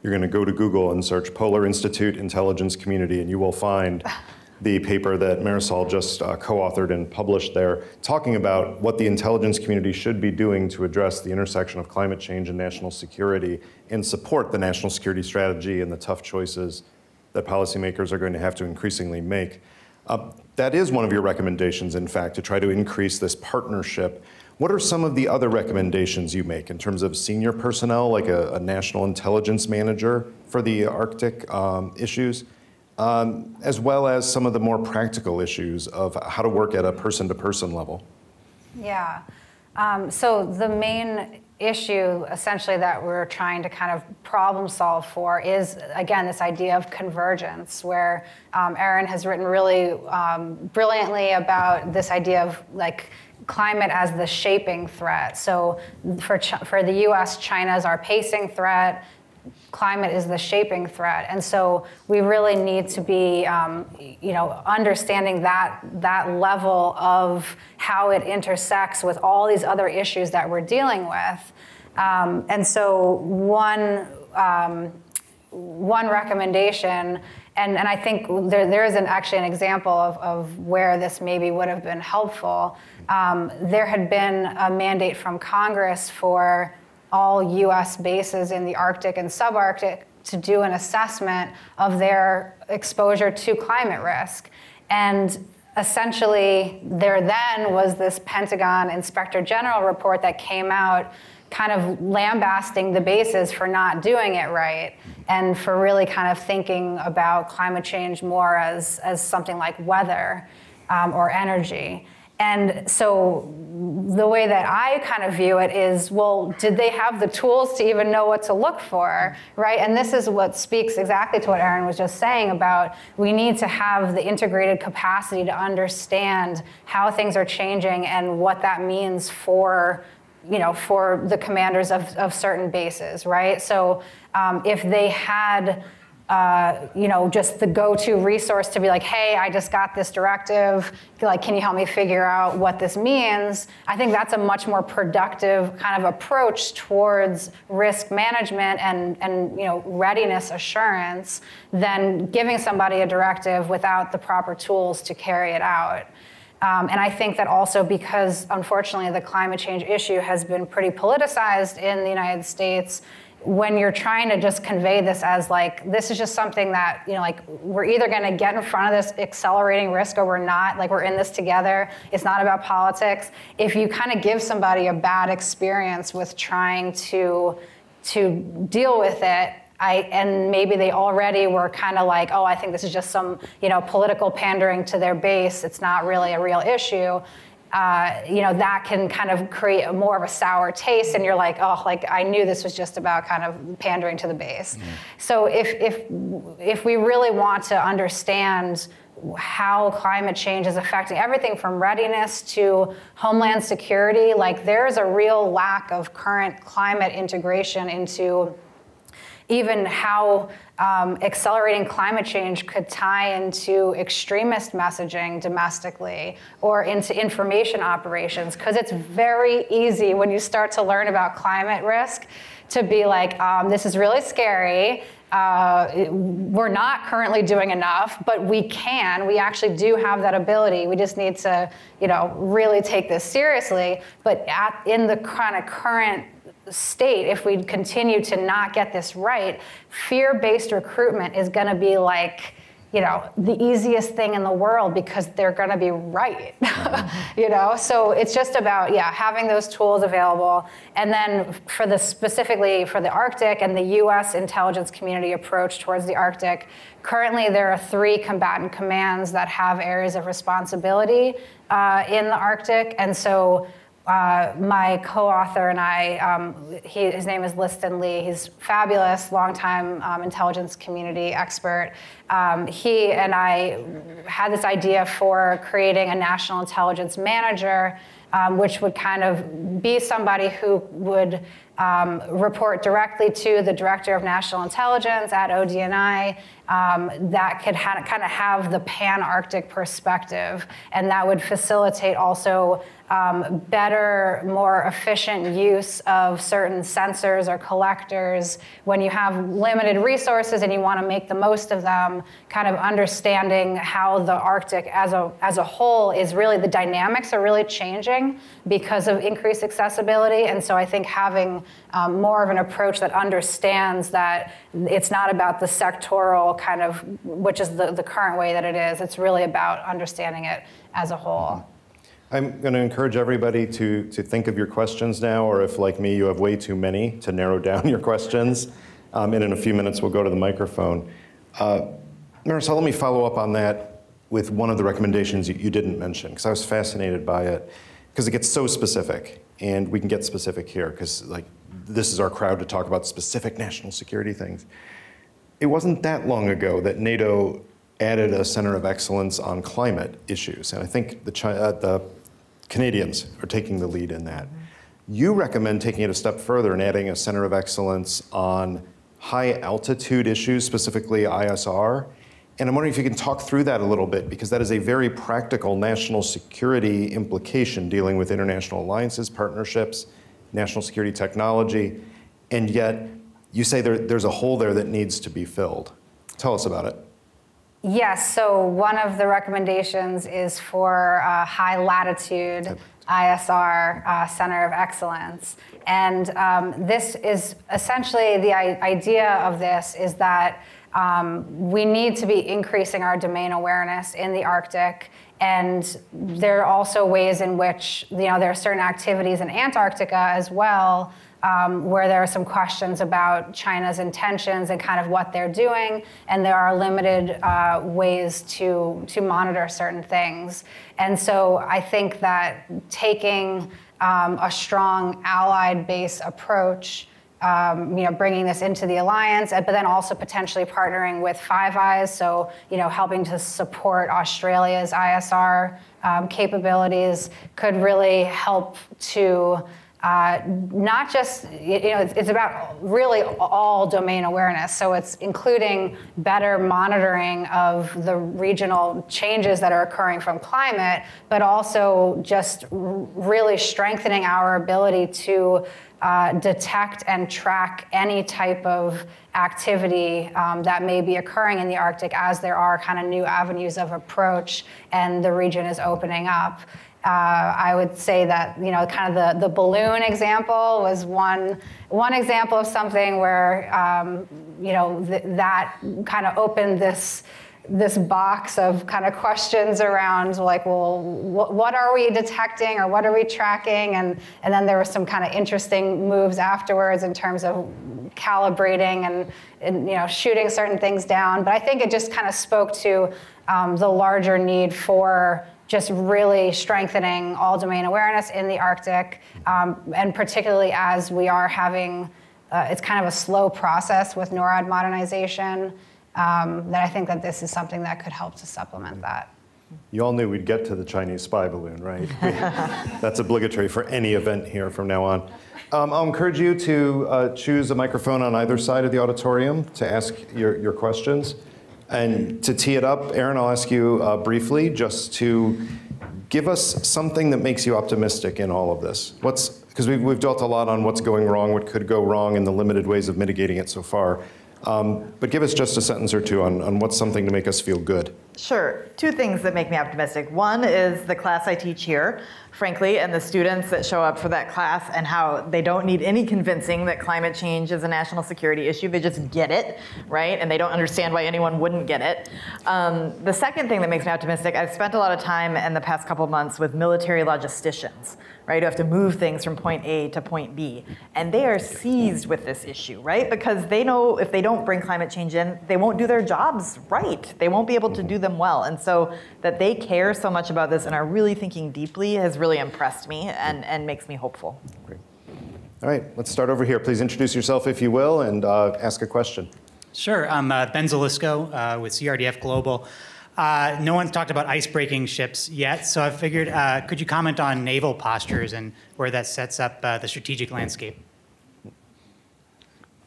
you're going to go to Google and search Polar Institute Intelligence Community, and you will find the paper that Marisol just uh, co-authored and published there, talking about what the intelligence community should be doing to address the intersection of climate change and national security and support the national security strategy and the tough choices that policymakers are going to have to increasingly make. Uh, that is one of your recommendations, in fact, to try to increase this partnership what are some of the other recommendations you make in terms of senior personnel, like a, a national intelligence manager for the Arctic um, issues? um, as well as some of the more practical issues of how to work at a person-to-person level. Yeah. Um, so the main issue essentially that we're trying to kind of problem solve for is again this idea of convergence where um, Erin has written really um, brilliantly about this idea of like climate as the shaping threat. So for, Ch- for the us china is our pacing threat. Climate is the shaping threat. And so we really need to be um, you know understanding that that level of how it intersects with all these other issues that we're dealing with. Um, and so one um, one recommendation and, and I think there, there is an, actually an example of, of where this maybe would have been helpful. Um, there had been a mandate from Congress for all US bases in the Arctic and subarctic to do an assessment of their exposure to climate risk. And essentially, there then was this Pentagon Inspector General report that came out kind of lambasting the bases for not doing it right and for really kind of thinking about climate change more as, as something like weather um, or energy. And so the way that I kind of view it is, well, did they have the tools to even know what to look for, right? And this is what speaks exactly to what Erin was just saying about we need to have the integrated capacity to understand how things are changing and what that means for you know, for the commanders of, of certain bases, right? So um, if they had, uh, you know, just the go-to resource to be like, hey, I just got this directive, like, can you help me figure out what this means? I think that's a much more productive kind of approach towards risk management and, and you know, readiness assurance than giving somebody a directive without the proper tools to carry it out. Um, and I think that also because, unfortunately, the climate change issue has been pretty politicized in the United States, when you're trying to just convey this as like this is just something that you know like we're either going to get in front of this accelerating risk or we're not like we're in this together it's not about politics if you kind of give somebody a bad experience with trying to to deal with it I, and maybe they already were kind of like, oh, I think this is just some, you know, political pandering to their base. It's not really a real issue. Uh, you know, that can kind of create more of a sour taste, and you're like, oh, like I knew this was just about kind of pandering to the base. Mm-hmm. So if if if we really want to understand how climate change is affecting everything from readiness to homeland security, like there's a real lack of current climate integration into even how um, accelerating climate change could tie into extremist messaging domestically or into information operations, because it's very easy when you start to learn about climate risk to be like, um, this is really scary. Uh, we're not currently doing enough, but we can. We actually do have that ability. We just need to, you know, really take this seriously. But at, in the kind of current state, if we continue to not get this right, fear based recruitment is going to be like, you know, the easiest thing in the world because they're going to be right. Mm-hmm. you know, so it's just about yeah, having those tools available, and then for the specifically for the Arctic and the U.S. intelligence community approach towards the Arctic. Currently, there are three combatant commands that have areas of responsibility uh, in the Arctic, and so uh, my co-author and I, um, he, his name is Liston Lee. He's fabulous, longtime um, intelligence community expert. Um, he and I had this idea for creating a national intelligence manager, um, which would kind of be somebody who would um, report directly to the director of national intelligence at ODNI. Um, that could ha- kind of have the pan Arctic perspective, and that would facilitate also um, better, more efficient use of certain sensors or collectors. When you have limited resources and you want to make the most of them, kind of understanding how the Arctic as a, as a whole is really, the dynamics are really changing because of increased accessibility. And so I think having um, more of an approach that understands that it's not about the sectoral kind of, which is the, the current way that it is, it's really about understanding it as a whole. I'm going to encourage everybody to, to think of your questions now, or if, like me, you have way too many, to narrow down your questions. Um, and in a few minutes, we'll go to the microphone. Uh, Marisol, let me follow up on that with one of the recommendations you, you didn't mention, because I was fascinated by it, because it gets so specific, and we can get specific here, because like this is our crowd to talk about specific national security things. It wasn't that long ago that NATO added a center of excellence on climate issues, and I think the, uh, the Canadians are taking the lead in that. You recommend taking it a step further and adding a center of excellence on high altitude issues, specifically ISR. And I'm wondering if you can talk through that a little bit, because that is a very practical national security implication dealing with international alliances, partnerships, national security technology, and yet you say there, there's a hole there that needs to be filled. Tell us about it. Yes, so one of the recommendations is for a high latitude ISR uh, Center of Excellence. And um, this is essentially the I- idea of this is that um, we need to be increasing our domain awareness in the Arctic. And there are also ways in which, you know, there are certain activities in Antarctica as well um, where there are some questions about China's intentions and kind of what they're doing, and there are limited uh, ways to to monitor certain things. And so I think that taking um, a strong allied-based approach. Um, you know, bringing this into the alliance, but then also potentially partnering with Five Eyes, so you know, helping to support Australia's ISR um, capabilities could really help to uh, not just, you know, it's, it's, about really all domain awareness. So it's including better monitoring of the regional changes that are occurring from climate, but also just really strengthening our ability to uh, detect and track any type of activity um, that may be occurring in the Arctic as there are kind of new avenues of approach and the region is opening up. Uh, I would say that you know, kind of the, the balloon example was one one example of something where um, you know th- that kind of opened this this box of kind of questions around like, well, wh- what are we detecting or what are we tracking? And and then there were some kind of interesting moves afterwards in terms of calibrating and, and you know shooting certain things down. But I think it just kind of spoke to um, the larger need for just really strengthening all domain awareness in the Arctic, um, and particularly as we are having, uh, it's kind of a slow process with NORAD modernization, um, that I think that this is something that could help to supplement that. You all knew we'd get to the Chinese spy balloon, right? That's obligatory for any event here from now on. Um, I'll encourage you to uh, choose a microphone on either side of the auditorium to ask your, your questions. And to tee it up, Erin, I'll ask you uh, briefly just to give us something that makes you optimistic in all of this. What's because we've, we've a lot on what's going wrong, what could go wrong, and the limited ways of mitigating it so far. Um, but give us just a sentence or two on, on what's something to make us feel good. Sure. Two things that make me optimistic. One is the class I teach here, frankly, and the students that show up for that class, and how they don't need any convincing that climate change is a national security issue. They just get it, right? And they don't understand why anyone wouldn't get it. Um, the second thing that makes me optimistic, I've spent a lot of time in the past couple months with military logisticians right? Who have to move things from point A to point B. And they are seized with this issue, right? Because they know if they don't bring climate change in, they won't do their jobs right. They won't be able to do them well. And so that they care so much about this and are really thinking deeply has really impressed me and, and makes me hopeful. Great. All right, let's start over here. Please introduce yourself, if you will, and uh, ask a question. Sure. I'm uh, Ben Zalisco uh, with CRDF Global. Uh, no one's talked about ice-breaking ships yet, so I figured, uh, could you comment on naval postures and where that sets up uh, the strategic landscape?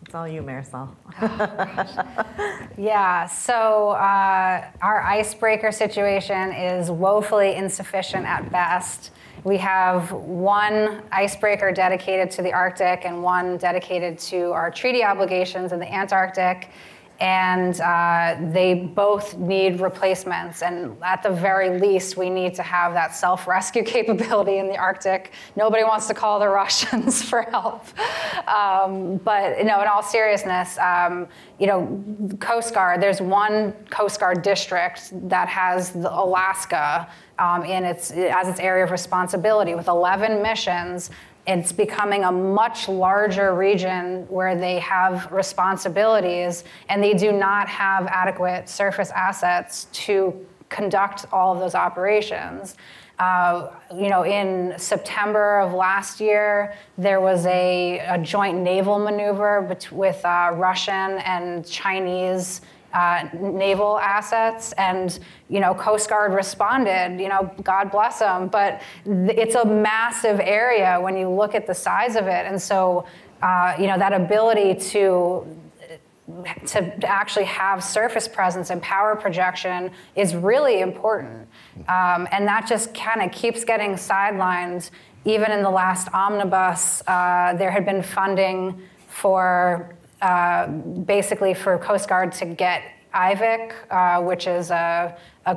It's all you, Marisol. yeah, so uh, our icebreaker situation is woefully insufficient at best. We have one icebreaker dedicated to the Arctic and one dedicated to our treaty obligations in the Antarctic and uh, they both need replacements. And at the very least, we need to have that self rescue capability in the Arctic. Nobody wants to call the Russians for help. Um, but you know, in all seriousness, um, you know, Coast Guard. There's one Coast Guard district that has Alaska um, in its as its area of responsibility with 11 missions it's becoming a much larger region where they have responsibilities and they do not have adequate surface assets to conduct all of those operations. Uh, you know, in September of last year, there was a, a joint naval maneuver with uh, Russian and Chinese uh, naval assets, and you know, Coast Guard responded. You know, God bless them, but th- it's a massive area when you look at the size of it, and so uh, you know that ability to to actually have surface presence and power projection is really important. Um, and that just kind of keeps getting sidelined. Even in the last omnibus, uh, there had been funding for uh, basically for Coast Guard to get Aiviq, uh, which is a, a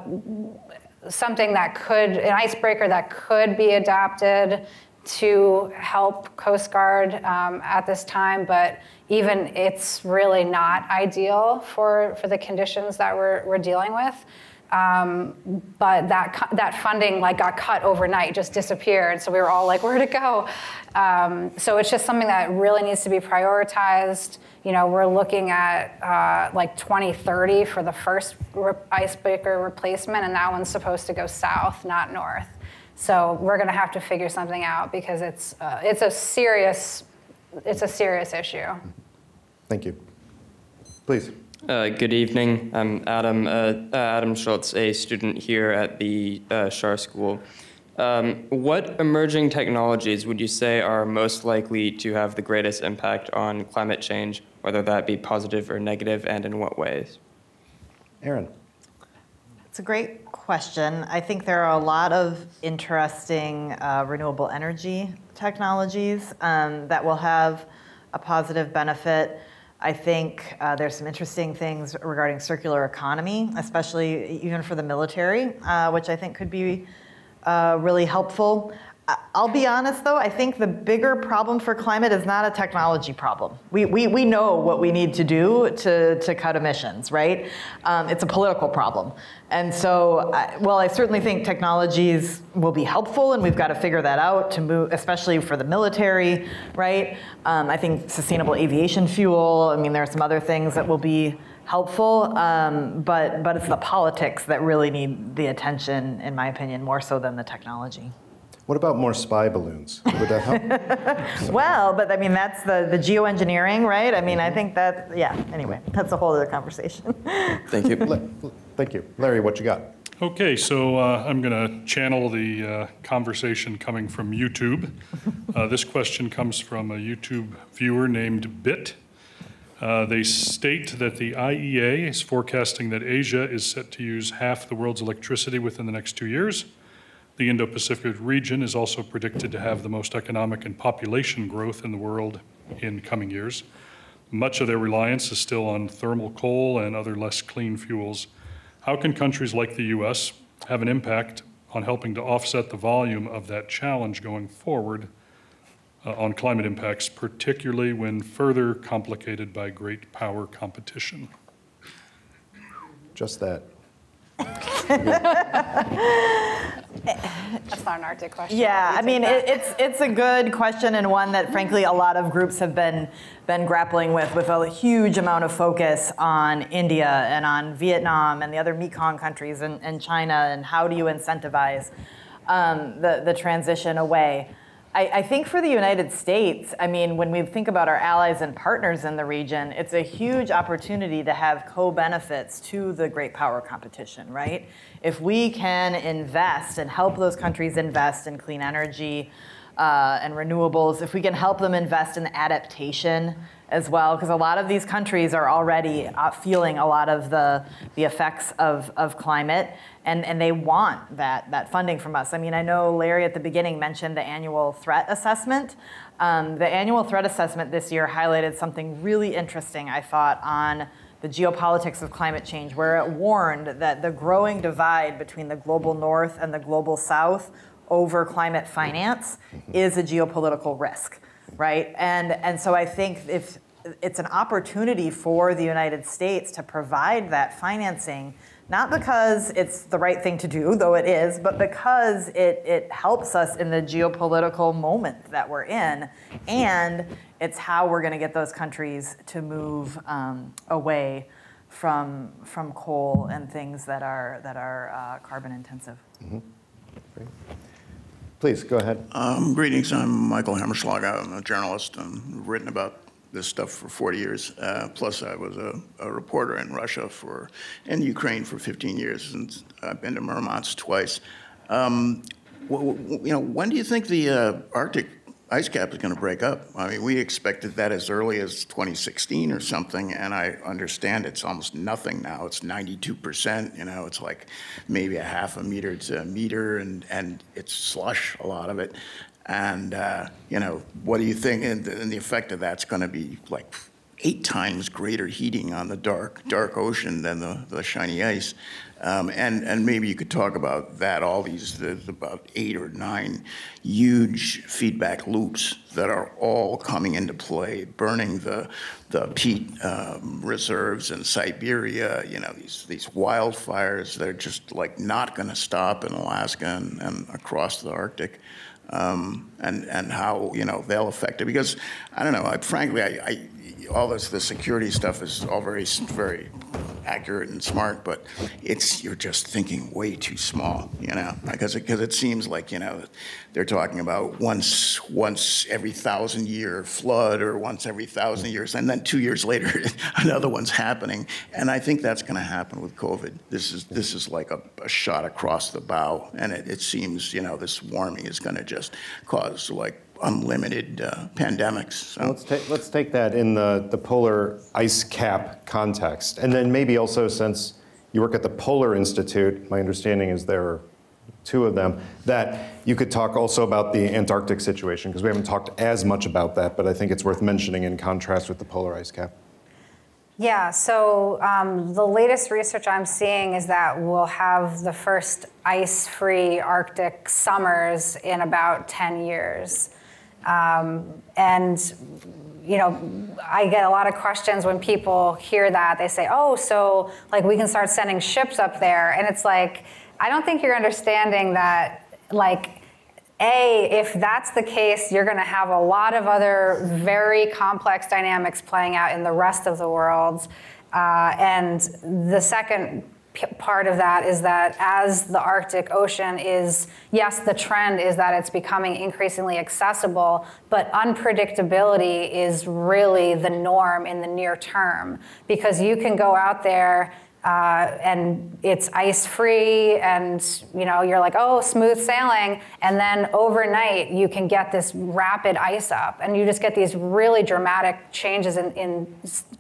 something that could, an icebreaker that could be adapted to help Coast Guard um, at this time, but even it's really not ideal for, for the conditions that we're, we're dealing with. Um, but that, that funding like got cut overnight, just disappeared. So we were all like, where'd it go? Um, so it's just something that really needs to be prioritized. You know, we're looking at uh, like 2030 for the first re- icebreaker replacement, and that one's supposed to go south, not north. So we're going to have to figure something out because it's uh, it's a serious it's a serious issue. Thank you. Please. Uh, good evening. I'm Adam uh, uh, Adam Schultz, a student here at the uh, Schar School. Um, what emerging technologies would you say are most likely to have the greatest impact on climate change, whether that be positive or negative, and in what ways? Erin. It's a great question. I think there are a lot of interesting uh, renewable energy technologies um, that will have a positive benefit. I think uh, there's some interesting things regarding circular economy, especially even for the military, uh, which I think could be uh, really helpful. I'll be honest though, I think the bigger problem for climate is not a technology problem. We, we, we know what we need to do to, to cut emissions, right? Um, it's a political problem. And so, I- well, I certainly think technologies will be helpful and we've got to figure that out to move, especially for the military, right? Um, I think sustainable aviation fuel, I mean, there are some other things that will be helpful, um, but, but it's the politics that really need the attention, in my opinion, more so than the technology. What about more spy balloons? Would that help? Well, but I mean, that's the, the geoengineering, right? I mean, I think that, yeah, anyway, that's a whole other conversation. Thank you. La- Thank you. Larry, what you got? Okay, so uh, I'm going to channel the uh, conversation coming from YouTube. Uh, This question comes from a YouTube viewer named Bit. Uh, They state that the IEA is forecasting that Asia is set to use half the world's electricity within the next two years. The Indo-Pacific region is also predicted to have the most economic and population growth in the world in coming years. Much of their reliance is still on thermal coal and other less clean fuels. How can countries like the US have an impact on helping to offset the volume of that challenge going forward uh, on climate impacts, particularly when further complicated by great power competition? Just that. That's not an Arctic question. Yeah, I mean, it, it's it's a good question and one that, frankly, a lot of groups have been been grappling with, with a huge amount of focus on India and on Vietnam and the other Mekong countries and, and China and how do you incentivize um, the the transition away. I, I think for the United States, I mean, when we think about our allies and partners in the region, it's a huge opportunity to have co benefits to the great power competition, right? If we can invest and help those countries invest in clean energy uh, and renewables, if we can help them invest in adaptation as well, because a lot of these countries are already uh, feeling a lot of the, the effects of, of climate, and, and they want that, that funding from us. I mean, I know Larry at the beginning mentioned the annual threat assessment. Um, the annual threat assessment this year highlighted something really interesting, I thought, on the geopolitics of climate change, where it warned that the growing divide between the global north and the global south over climate finance is a geopolitical risk right? And, and so I think if it's an opportunity for the United States to provide that financing not because it's the right thing to do, though it is, but because it, it helps us in the geopolitical moment that we're in. And it's how we're going to get those countries to move um, away from, from coal and things that are, that are uh, carbon intensive. Please, go ahead. Um, greetings, I'm Michael Hammerschlag. I'm a journalist and written about this stuff for 40 years. Uh, plus, I was a, a, reporter in Russia for and Ukraine for 15 years, and I've been to Murmansk twice. Um, you know, when do you think the uh, Arctic ice cap is going to break up. I mean, we expected that as early as 2016 or something, and I understand it's almost nothing now. It's 92%. You know, it's like maybe a half a meter to a meter, and and it's slush a lot of it. And uh, you know, what do you think? And and the effect of that's going to be like eight times greater heating on the dark dark ocean than the, the shiny ice. Um, and, and maybe you could talk about that, all these, about eight or nine huge feedback loops that are all coming into play, burning the, the peat um, reserves in Siberia, you know, these, these wildfires that are just like not gonna stop in Alaska and, and across the Arctic. Um, and, and how, you know, they'll affect it. Because, I don't know, I, frankly, I, I all this, the security stuff is all very, very accurate and smart, but it's you're just thinking way too small, you know, because it, because it seems like you know they're talking about once once every thousand year flood or once every thousand years, and then two years later another one's happening, and I think that's going to happen with COVID. This is this is like a, a shot across the bow, and it, it seems you know this warming is going to just cause like unlimited uh, pandemics. So. Let's, take, let's take that in the, the polar ice cap context. And then maybe also since you work at the Polar Institute, my understanding is there are two of them, that you could talk also about the Antarctic situation, because we haven't talked as much about that, but I think it's worth mentioning in contrast with the polar ice cap. Yeah, so um, the latest research I'm seeing is that we'll have the first ice free Arctic summers in about 10 years. Um, and you know, I get a lot of questions when people hear that. They say, "Oh, so like we can start sending ships up there," and it's like, I don't think you're understanding that. Like, a, if that's the case, you're going to have a lot of other very complex dynamics playing out in the rest of the world. Uh, and the second part of that is that as the Arctic Ocean is, yes, the trend is that it's becoming increasingly accessible, but unpredictability is really the norm in the near term because you can go out there uh, and it's ice free and you know you're like oh smooth sailing. And then overnight you can get this rapid ice up. And you just get these really dramatic changes in, in,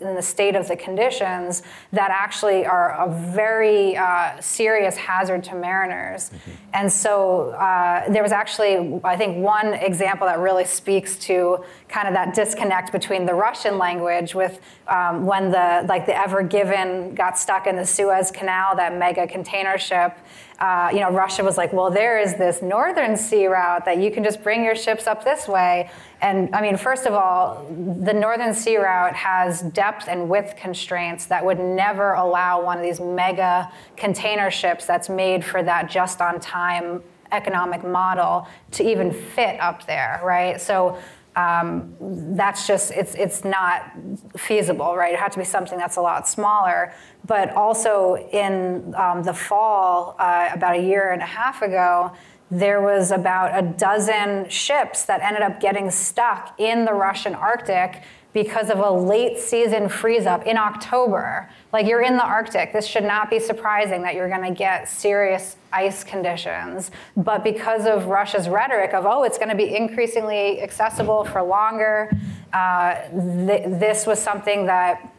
in the state of the conditions that actually are a very uh, serious hazard to mariners. Mm-hmm. and so uh, there was actually i think one example that really speaks to kind of that disconnect between the russian language with um, when the like the ever given got stuck in the Suez Canal, that mega container ship, uh, you know, Russia was like, well, there is this northern sea route that you can just bring your ships up this way. And I mean, first of all, the northern sea route has depth and width constraints that would never allow one of these mega container ships that's made for that just on time economic model to even fit up there, right? So um, that's just it's it's not feasible, right? It had to be something that's a lot smaller. But also in um, the fall, uh, about a year and a half ago, there was about a dozen ships that ended up getting stuck in the Russian Arctic because of a late season freeze up in October. Like you're in the Arctic, this should not be surprising that you're going to get serious ice conditions. But because of Russia's rhetoric of, oh, it's going to be increasingly accessible for longer, uh, th- this was something that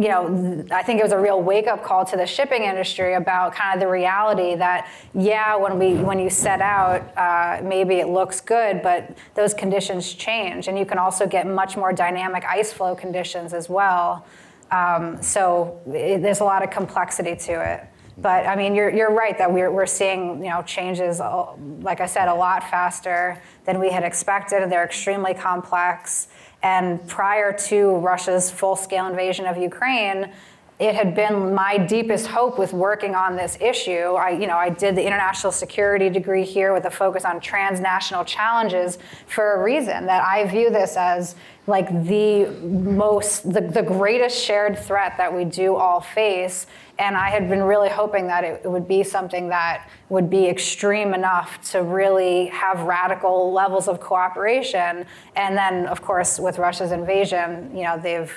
you know, I think it was a real wake-up call to the shipping industry about kind of the reality that, yeah, when we when you set out, uh, maybe it looks good, but those conditions change, and you can also get much more dynamic ice flow conditions as well. Um, so it, there's a lot of complexity to it. But I mean, you're, you're right that we're, we're seeing you know changes, uh, like I said, a lot faster than we had expected. And they're extremely complex. And prior to Russia's full scale invasion of Ukraine, it had been my deepest hope with working on this issue. I, you know, I did the international security degree here with a focus on transnational challenges for a reason that I view this as like the most, the, the greatest shared threat that we do all face. And I had been really hoping that it, it would be something that would be extreme enough to really have radical levels of cooperation. And then, of course, with Russia's invasion, you know, they've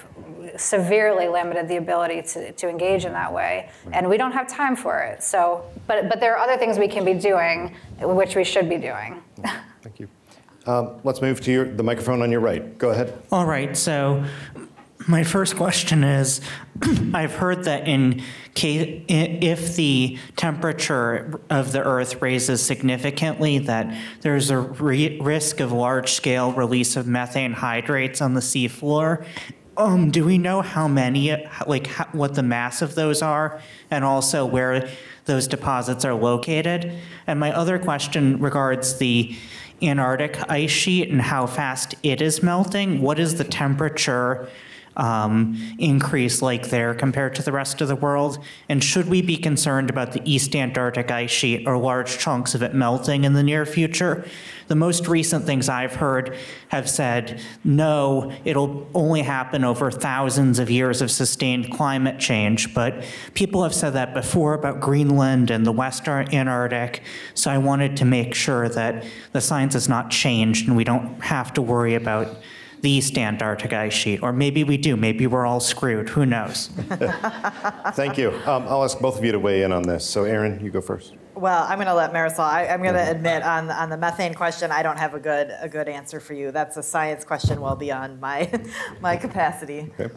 severely limited the ability to, to engage in that way. And we don't have time for it. So, but, but there are other things we can be doing, which we should be doing. Thank you. Um, Let's move to your, the microphone on your right. Go ahead. All right, so my first question is, I've heard that in case, if the temperature of the Earth raises significantly, that there's a risk of large-scale release of methane hydrates on the seafloor. Um, do we know how many, like, how, what the mass of those are, and also where those deposits are located? And my other question regards the Antarctic ice sheet and how fast it is melting. What is the temperature um, increase like there compared to the rest of the world? And should we be concerned about the East Antarctic ice sheet or large chunks of it melting in the near future? The most recent things I've heard have said, no, it'll only happen over thousands of years of sustained climate change. But people have said that before about Greenland and the Western Antarctic. So I wanted to make sure that the science has not changed and we don't have to worry about the East Antarctic ice sheet. Or maybe we do. Maybe we're all screwed. Who knows? Thank you. Um, I'll ask both of you to weigh in on this. So Erin, you go first. Well, I'm going to let Marisol. I, I'm going to admit on on the methane question, I don't have a good a good answer for you. That's a science question well beyond my my capacity. Okay.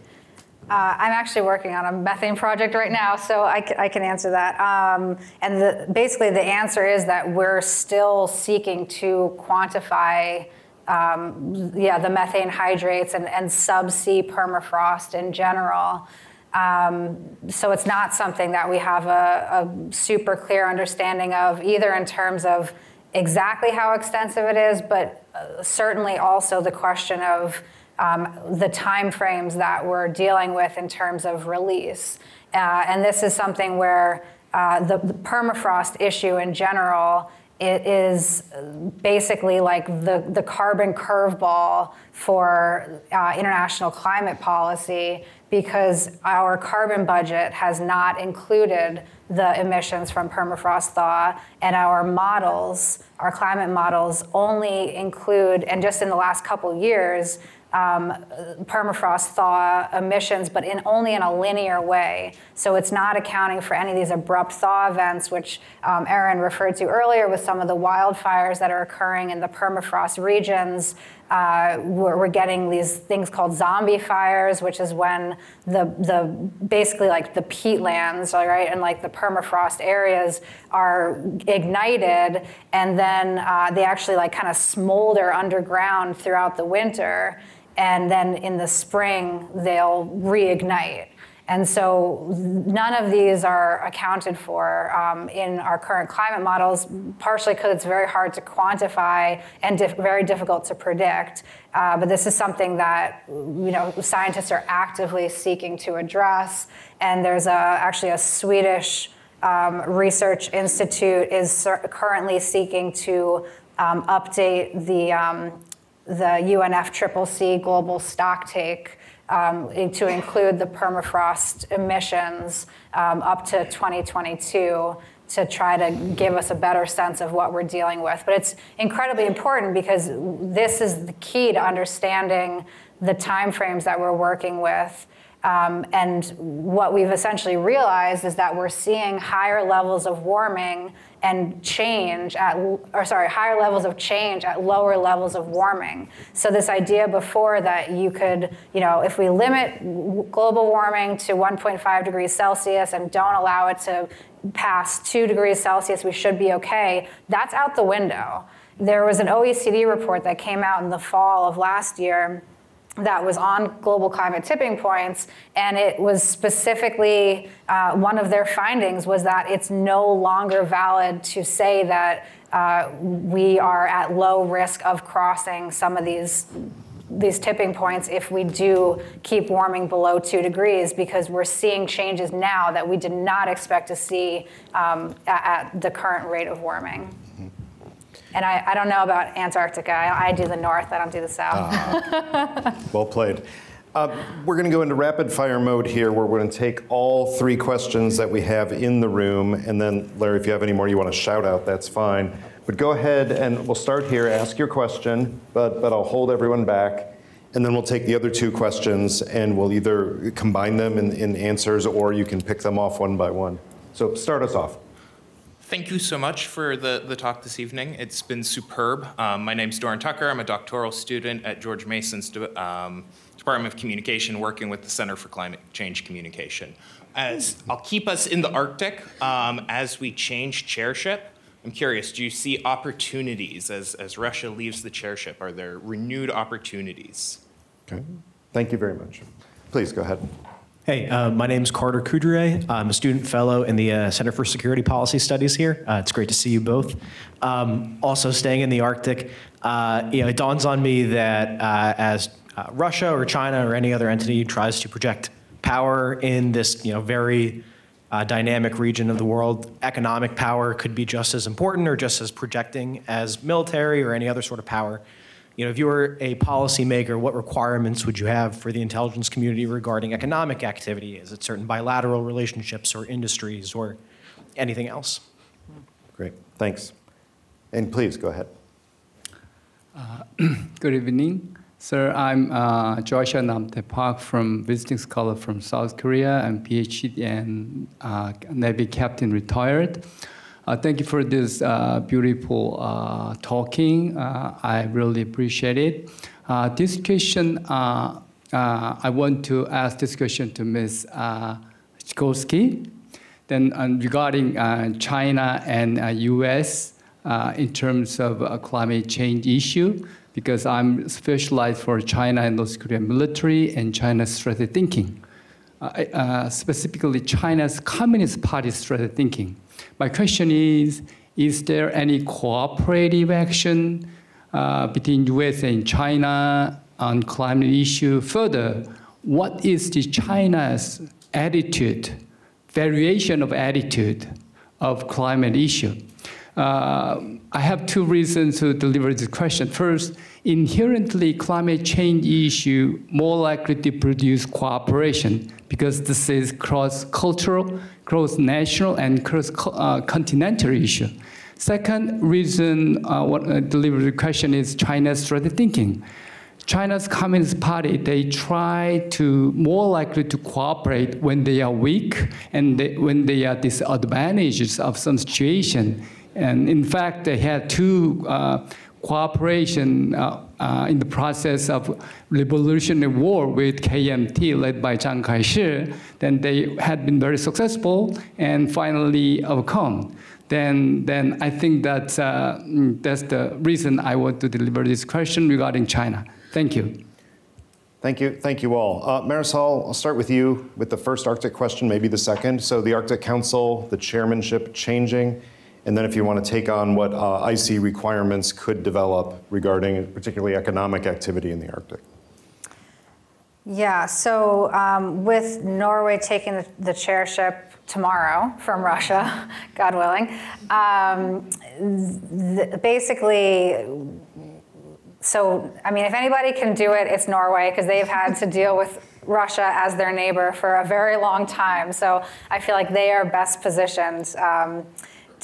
Uh, I'm actually working on a methane project right now, so I, c- I can answer that. Um, and the, basically, the answer is that we're still seeking to quantify, um, yeah, the methane hydrates and, and subsea permafrost in general. Um, so it's not something that we have a, a super clear understanding of, either in terms of exactly how extensive it is, but uh, certainly also the question of um, the timeframes that we're dealing with in terms of release. Uh, and this is something where uh, the, the permafrost issue in general it is basically like the, the carbon curveball for uh, international climate policy because our carbon budget has not included the emissions from permafrost thaw, and our models, our climate models, only include, and just in the last couple years, um, permafrost thaw emissions, but in only in a linear way. So it's not accounting for any of these abrupt thaw events, which um, Erin referred to earlier with some of the wildfires that are occurring in the permafrost regions. Uh, we're, we're, getting these things called zombie fires, which is when the the basically like the peatlands, right, and like the permafrost areas are ignited, and then uh, they actually like kind of smolder underground throughout the winter and then in the spring they'll reignite. And so none of these are accounted for um, in our current climate models, partially because it's very hard to quantify and very difficult to predict. Uh, but this is something that you know scientists are actively seeking to address. And there's a, actually a Swedish um, research institute is currently seeking to um, update the um, the UNFCCC global stocktake um, to include the permafrost emissions um, up to 2022 to try to give us a better sense of what we're dealing with. But it's incredibly important because this is the key to understanding the timeframes that we're working with. Um, and what we've essentially realized is that we're seeing higher levels of warming and change at, or sorry, higher levels of change at lower levels of warming. So this idea before that you could, you know, if we limit global warming to 1.5 degrees Celsius and don't allow it to pass two degrees Celsius, we should be okay, that's out the window. There was an OECD report that came out in the fall of last year that was on global climate tipping points, and it was specifically uh, one of their findings was that it's no longer valid to say that uh, we are at low risk of crossing some of these these tipping points if we do keep warming below two degrees because we're seeing changes now that we did not expect to see um, at, at the current rate of warming. And I, I don't know about Antarctica. I, I do the north, I don't do the south. Well played. Uh, We're going to go into rapid fire mode here, where we're going to take all three questions that we have in the room, and then Larry, if you have any more you want to shout out, that's fine. But go ahead and we'll start here, ask your question, but, but I'll hold everyone back. And then we'll take the other two questions and we'll either combine them in, in answers or you can pick them off one by one. So start us off. Thank you so much for the, the talk this evening. It's been superb. Um, my name's Doran Tucker. I'm a doctoral student at George Mason's de- um, Department of Communication, working with the Center for Climate Change Communication. As I'll keep us in the Arctic um, as we change chairship. I'm curious, do you see opportunities as, as Russia leaves the chairship? Are there renewed opportunities? Okay. Thank you very much. Please go ahead. Hey, uh, my name is Carter Coudray. I'm a student fellow in the uh, Center for Security Policy Studies here. Uh, it's great to see you both. Um, also, staying in the Arctic, uh, you know, it dawns on me that uh, as uh, Russia or China or any other entity tries to project power in this, you know, very dynamic region of the world, economic power could be just as important or just as projecting as military or any other sort of power. You know, if you were a policymaker, what requirements would you have for the intelligence community regarding economic activity? Is it certain bilateral relationships or industries or anything else? Great. Thanks. And please go ahead. Good evening. Sir, I'm uh, Joshua Namte Park from visiting scholar from South Korea. I'm PhD and uh, Navy captain retired. Uh, thank you for this uh, beautiful uh, talking. Uh, I really appreciate it. Uh, this question, uh, I want to ask this question to Ms. Uh, Chkolsky. Then um, regarding China and U.S. In terms of climate change issue, because I'm specialized for China and North Korean military and China's strategic thinking, specifically China's Communist Party strategic thinking. My question is, is there any cooperative action uh, between U.S. and China on climate issue? Further, what is the China's attitude variation of attitude of climate issue. Uh, I have two reasons to deliver this question. First, inherently climate change issue more likely to produce cooperation because this is cross-cultural, cross-national, and cross-continental issue. Second reason uh, what I deliver the question is China's strategic thinking. China's Communist Party, they try to more likely to cooperate when they are weak and they, when they are disadvantaged of some situation. And in fact, they had two uh, cooperation uh, uh, in the process of revolutionary war with KMT led by Chiang Kai-shek. Then they had been very successful and finally overcome. Then, then I think that uh, that's the reason I want to deliver this question regarding China. Thank you. Thank you. Thank you all. Uh, Marisol, I'll start with you with the first Arctic question, maybe the second. So the Arctic Council, the chairmanship changing, and then if you want to take on what uh, IC requirements could develop regarding particularly economic activity in the Arctic. Yeah, so um, with Norway taking the, the, chairship tomorrow from Russia, God willing, um, th- basically so, I mean, if anybody can do it, it's Norway because they've had to deal with Russia as their neighbor for a very long time. So I feel like they are best positioned um,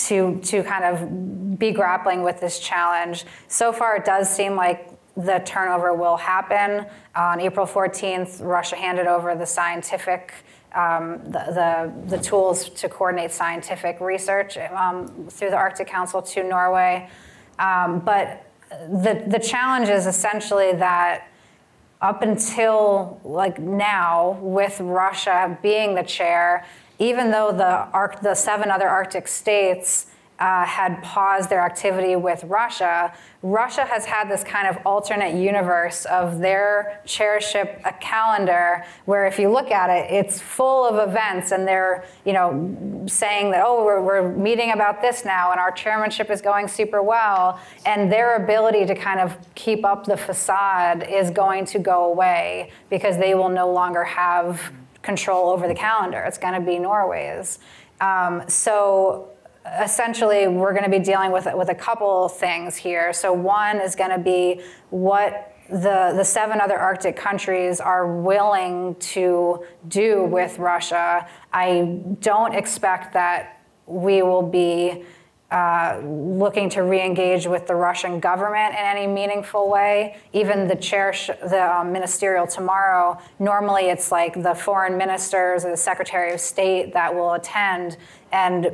to, to kind of be grappling with this challenge. So far, it does seem like the turnover will happen. On April 14th, Russia handed over the scientific, um, the, the, the, tools to coordinate scientific research um, through the Arctic Council to Norway. Um, but the, the challenge is essentially that up until like now, with Russia being the chair, even though the, Arc, the seven other Arctic states uh, had paused their activity with Russia, Russia has had this kind of alternate universe of their chairship a calendar where if you look at it, it's full of events and they're, you know, saying that, oh, we're, we're meeting about this now and our chairmanship is going super well. And their ability to kind of keep up the facade is going to go away because they will no longer have control over the calendar. It's going to be Norway's. Um, so essentially we're going to be dealing with, with a couple things here. So one is going to be what the, the seven other Arctic countries are willing to do with Russia. I don't expect that we will be uh, looking to re-engage with the Russian government in any meaningful way. Even the chair, the um, ministerial tomorrow, normally it's like the foreign ministers or the secretary of state that will attend. And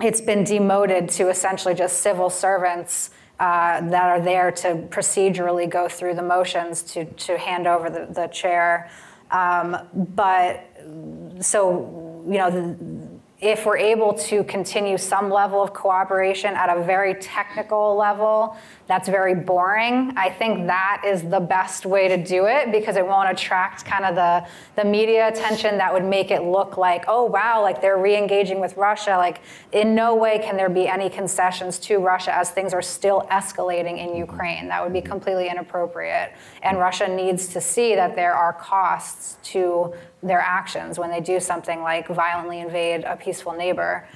it's been demoted to essentially just civil servants uh, that are there to procedurally go through the motions to, to hand over the, the chair. Um, but so, you know, the, if we're able to continue some level of cooperation at a very technical level, that's very boring. I think that is the best way to do it because it won't attract kind of the, the media attention that would make it look like, oh, wow, like they're re engaging with Russia. Like, in no way can there be any concessions to Russia as things are still escalating in Ukraine. That would be completely inappropriate. And Russia needs to see that there are costs to their actions when they do something like violently invade a peaceful neighbor.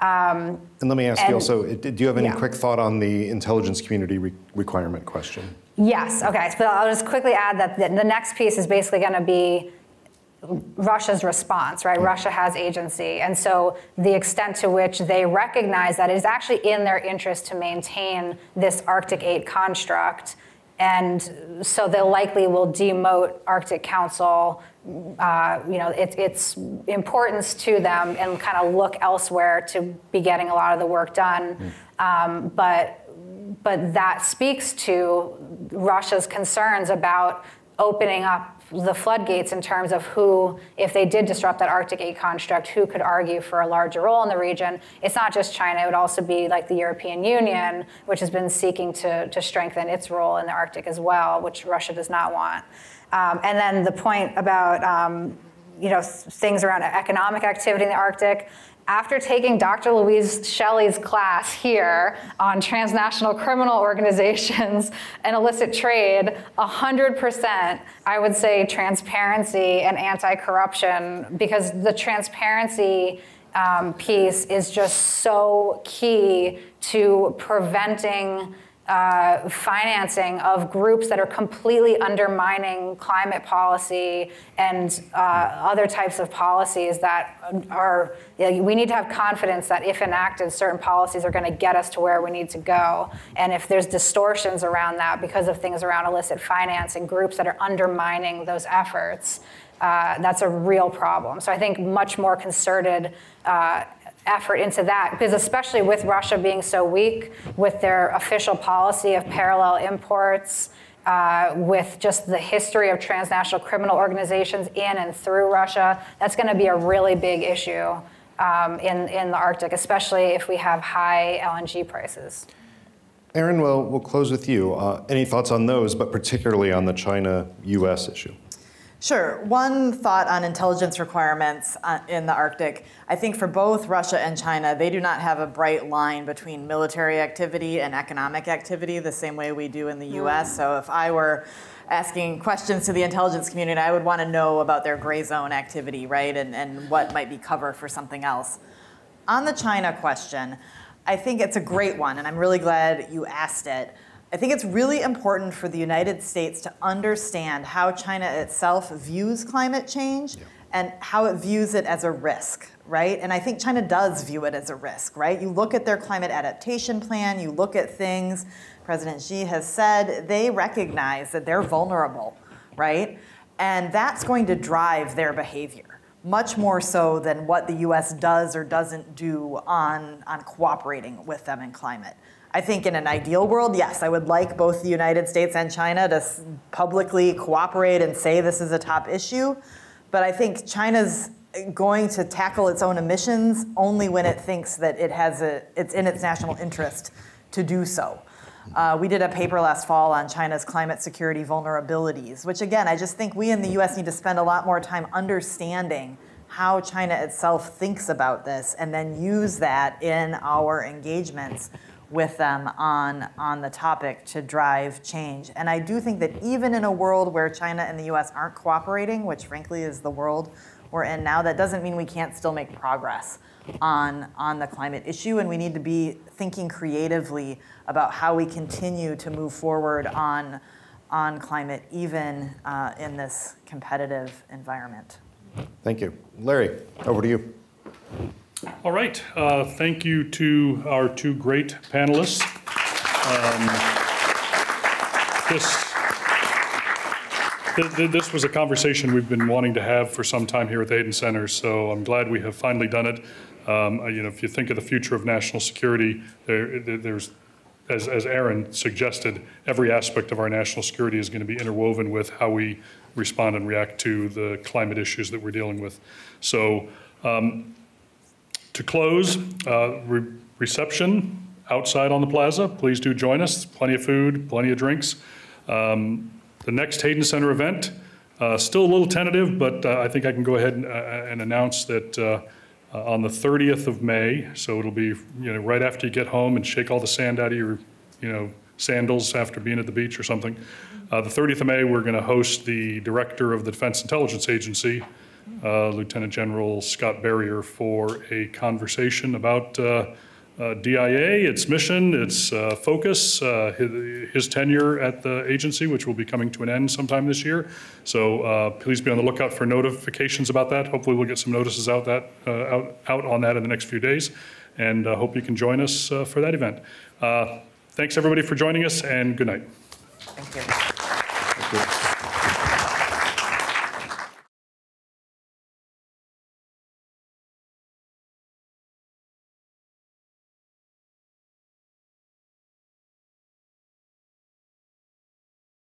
Um, and let me ask and, you also, do you have any yeah. quick thought on the intelligence community re requirement question? Yes, okay, but I'll just quickly add that the, the next piece is basically going to be Russia's response, right? Russia has agency. And so the extent to which they recognize that it is actually in their interest to maintain this Arctic 8 construct. And so they likely will demote Arctic Council uh, you know, it, its importance to them and kind of look elsewhere to be getting a lot of the work done. Mm. Um, but but that speaks to Russia's concerns about opening up the floodgates in terms of who, if they did disrupt that Arctic 8 construct, who could argue for a larger role in the region. It's not just China, it would also be like the European Union, which has been seeking to, to strengthen its role in the Arctic as well, which Russia does not want. Um, and then the point about um, you know things around economic activity in the Arctic. After taking Dr. Louise Shelley's class here on transnational criminal organizations and illicit trade, 100% I would say transparency and anti-corruption because the transparency um, piece is just so key to preventing uh, financing of groups that are completely undermining climate policy and uh, other types of policies that are, you know, we need to have confidence that if enacted, certain policies are going to get us to where we need to go. And if there's distortions around that because of things around illicit finance and groups that are undermining those efforts, uh, that's a real problem. So I think much more concerted uh, effort into that because especially with Russia being so weak with their official policy of parallel imports, uh, with just the history of transnational criminal organizations in and through Russia, that's going to be a really big issue um, in, in the Arctic, especially if we have high LNG prices. Erin, well, we'll close with you. Uh, any thoughts on those, but particularly on the China-U.S. issue? Sure. One thought on intelligence requirements uh, in the Arctic. I think for both Russia and China, they do not have a bright line between military activity and economic activity the same way we do in the US. So if I were asking questions to the intelligence community, I would want to know about their gray zone activity, right, and, and what might be cover for something else. On the China question, I think it's a great one, and I'm really glad you asked it. I think it's really important for the United States to understand how China itself views climate change yeah. and how it views it as a risk, right? And I think China does view it as a risk, right? You look at their climate adaptation plan, you look at things President Xi has said, they recognize that they're vulnerable, right? And that's going to drive their behavior much more so than what the US does or doesn't do on, on cooperating with them in climate. I think in an ideal world, yes, I would like both the United States and China to publicly cooperate and say this is a top issue. But I think China's going to tackle its own emissions only when it thinks that it has a, it's in its national interest to do so. Uh, we did a paper last fall on China's climate security vulnerabilities, which again, I just think we in the US need to spend a lot more time understanding how China itself thinks about this and then use that in our engagements with them on, on the topic to drive change. And I do think that even in a world where China and the US aren't cooperating, which frankly is the world we're in now, that doesn't mean we can't still make progress on, on the climate issue. And we need to be thinking creatively about how we continue to move forward on, on climate, even uh, in this competitive environment. Thank you. Larry, over to you. All right, uh, thank you to our two great panelists. Um, This, th- th- this was a conversation we've been wanting to have for some time here at the Hayden Center, so I'm glad we have finally done it. Um, uh, You know, if you think of the future of national security, there- there's, as, as Erin suggested, every aspect of our national security is going to be interwoven with how we respond and react to the climate issues that we're dealing with. So um, to close, uh, re- reception outside on the plaza, please do join us. Plenty of food, plenty of drinks. Um, The next Hayden Center event, uh, still a little tentative, but uh, I think I can go ahead and, uh, and announce that uh, uh, on the 30th of May, so it'll be, you know, right after you get home and shake all the sand out of your, you know, sandals after being at the beach or something. Uh, The 30th of May, we're going to host the Director of the Defense Intelligence Agency, uh, Lieutenant General Scott Berrier, for a conversation about uh, uh, DIA, its mission, its uh, focus, uh, his his tenure at the agency, which will be coming to an end sometime this year. So uh, please be on the lookout for notifications about that. Hopefully, we'll get some notices out that, out out on that in the next few days, and hope you can join us for that event. Thanks, everybody, for joining us, and good night. Thank you.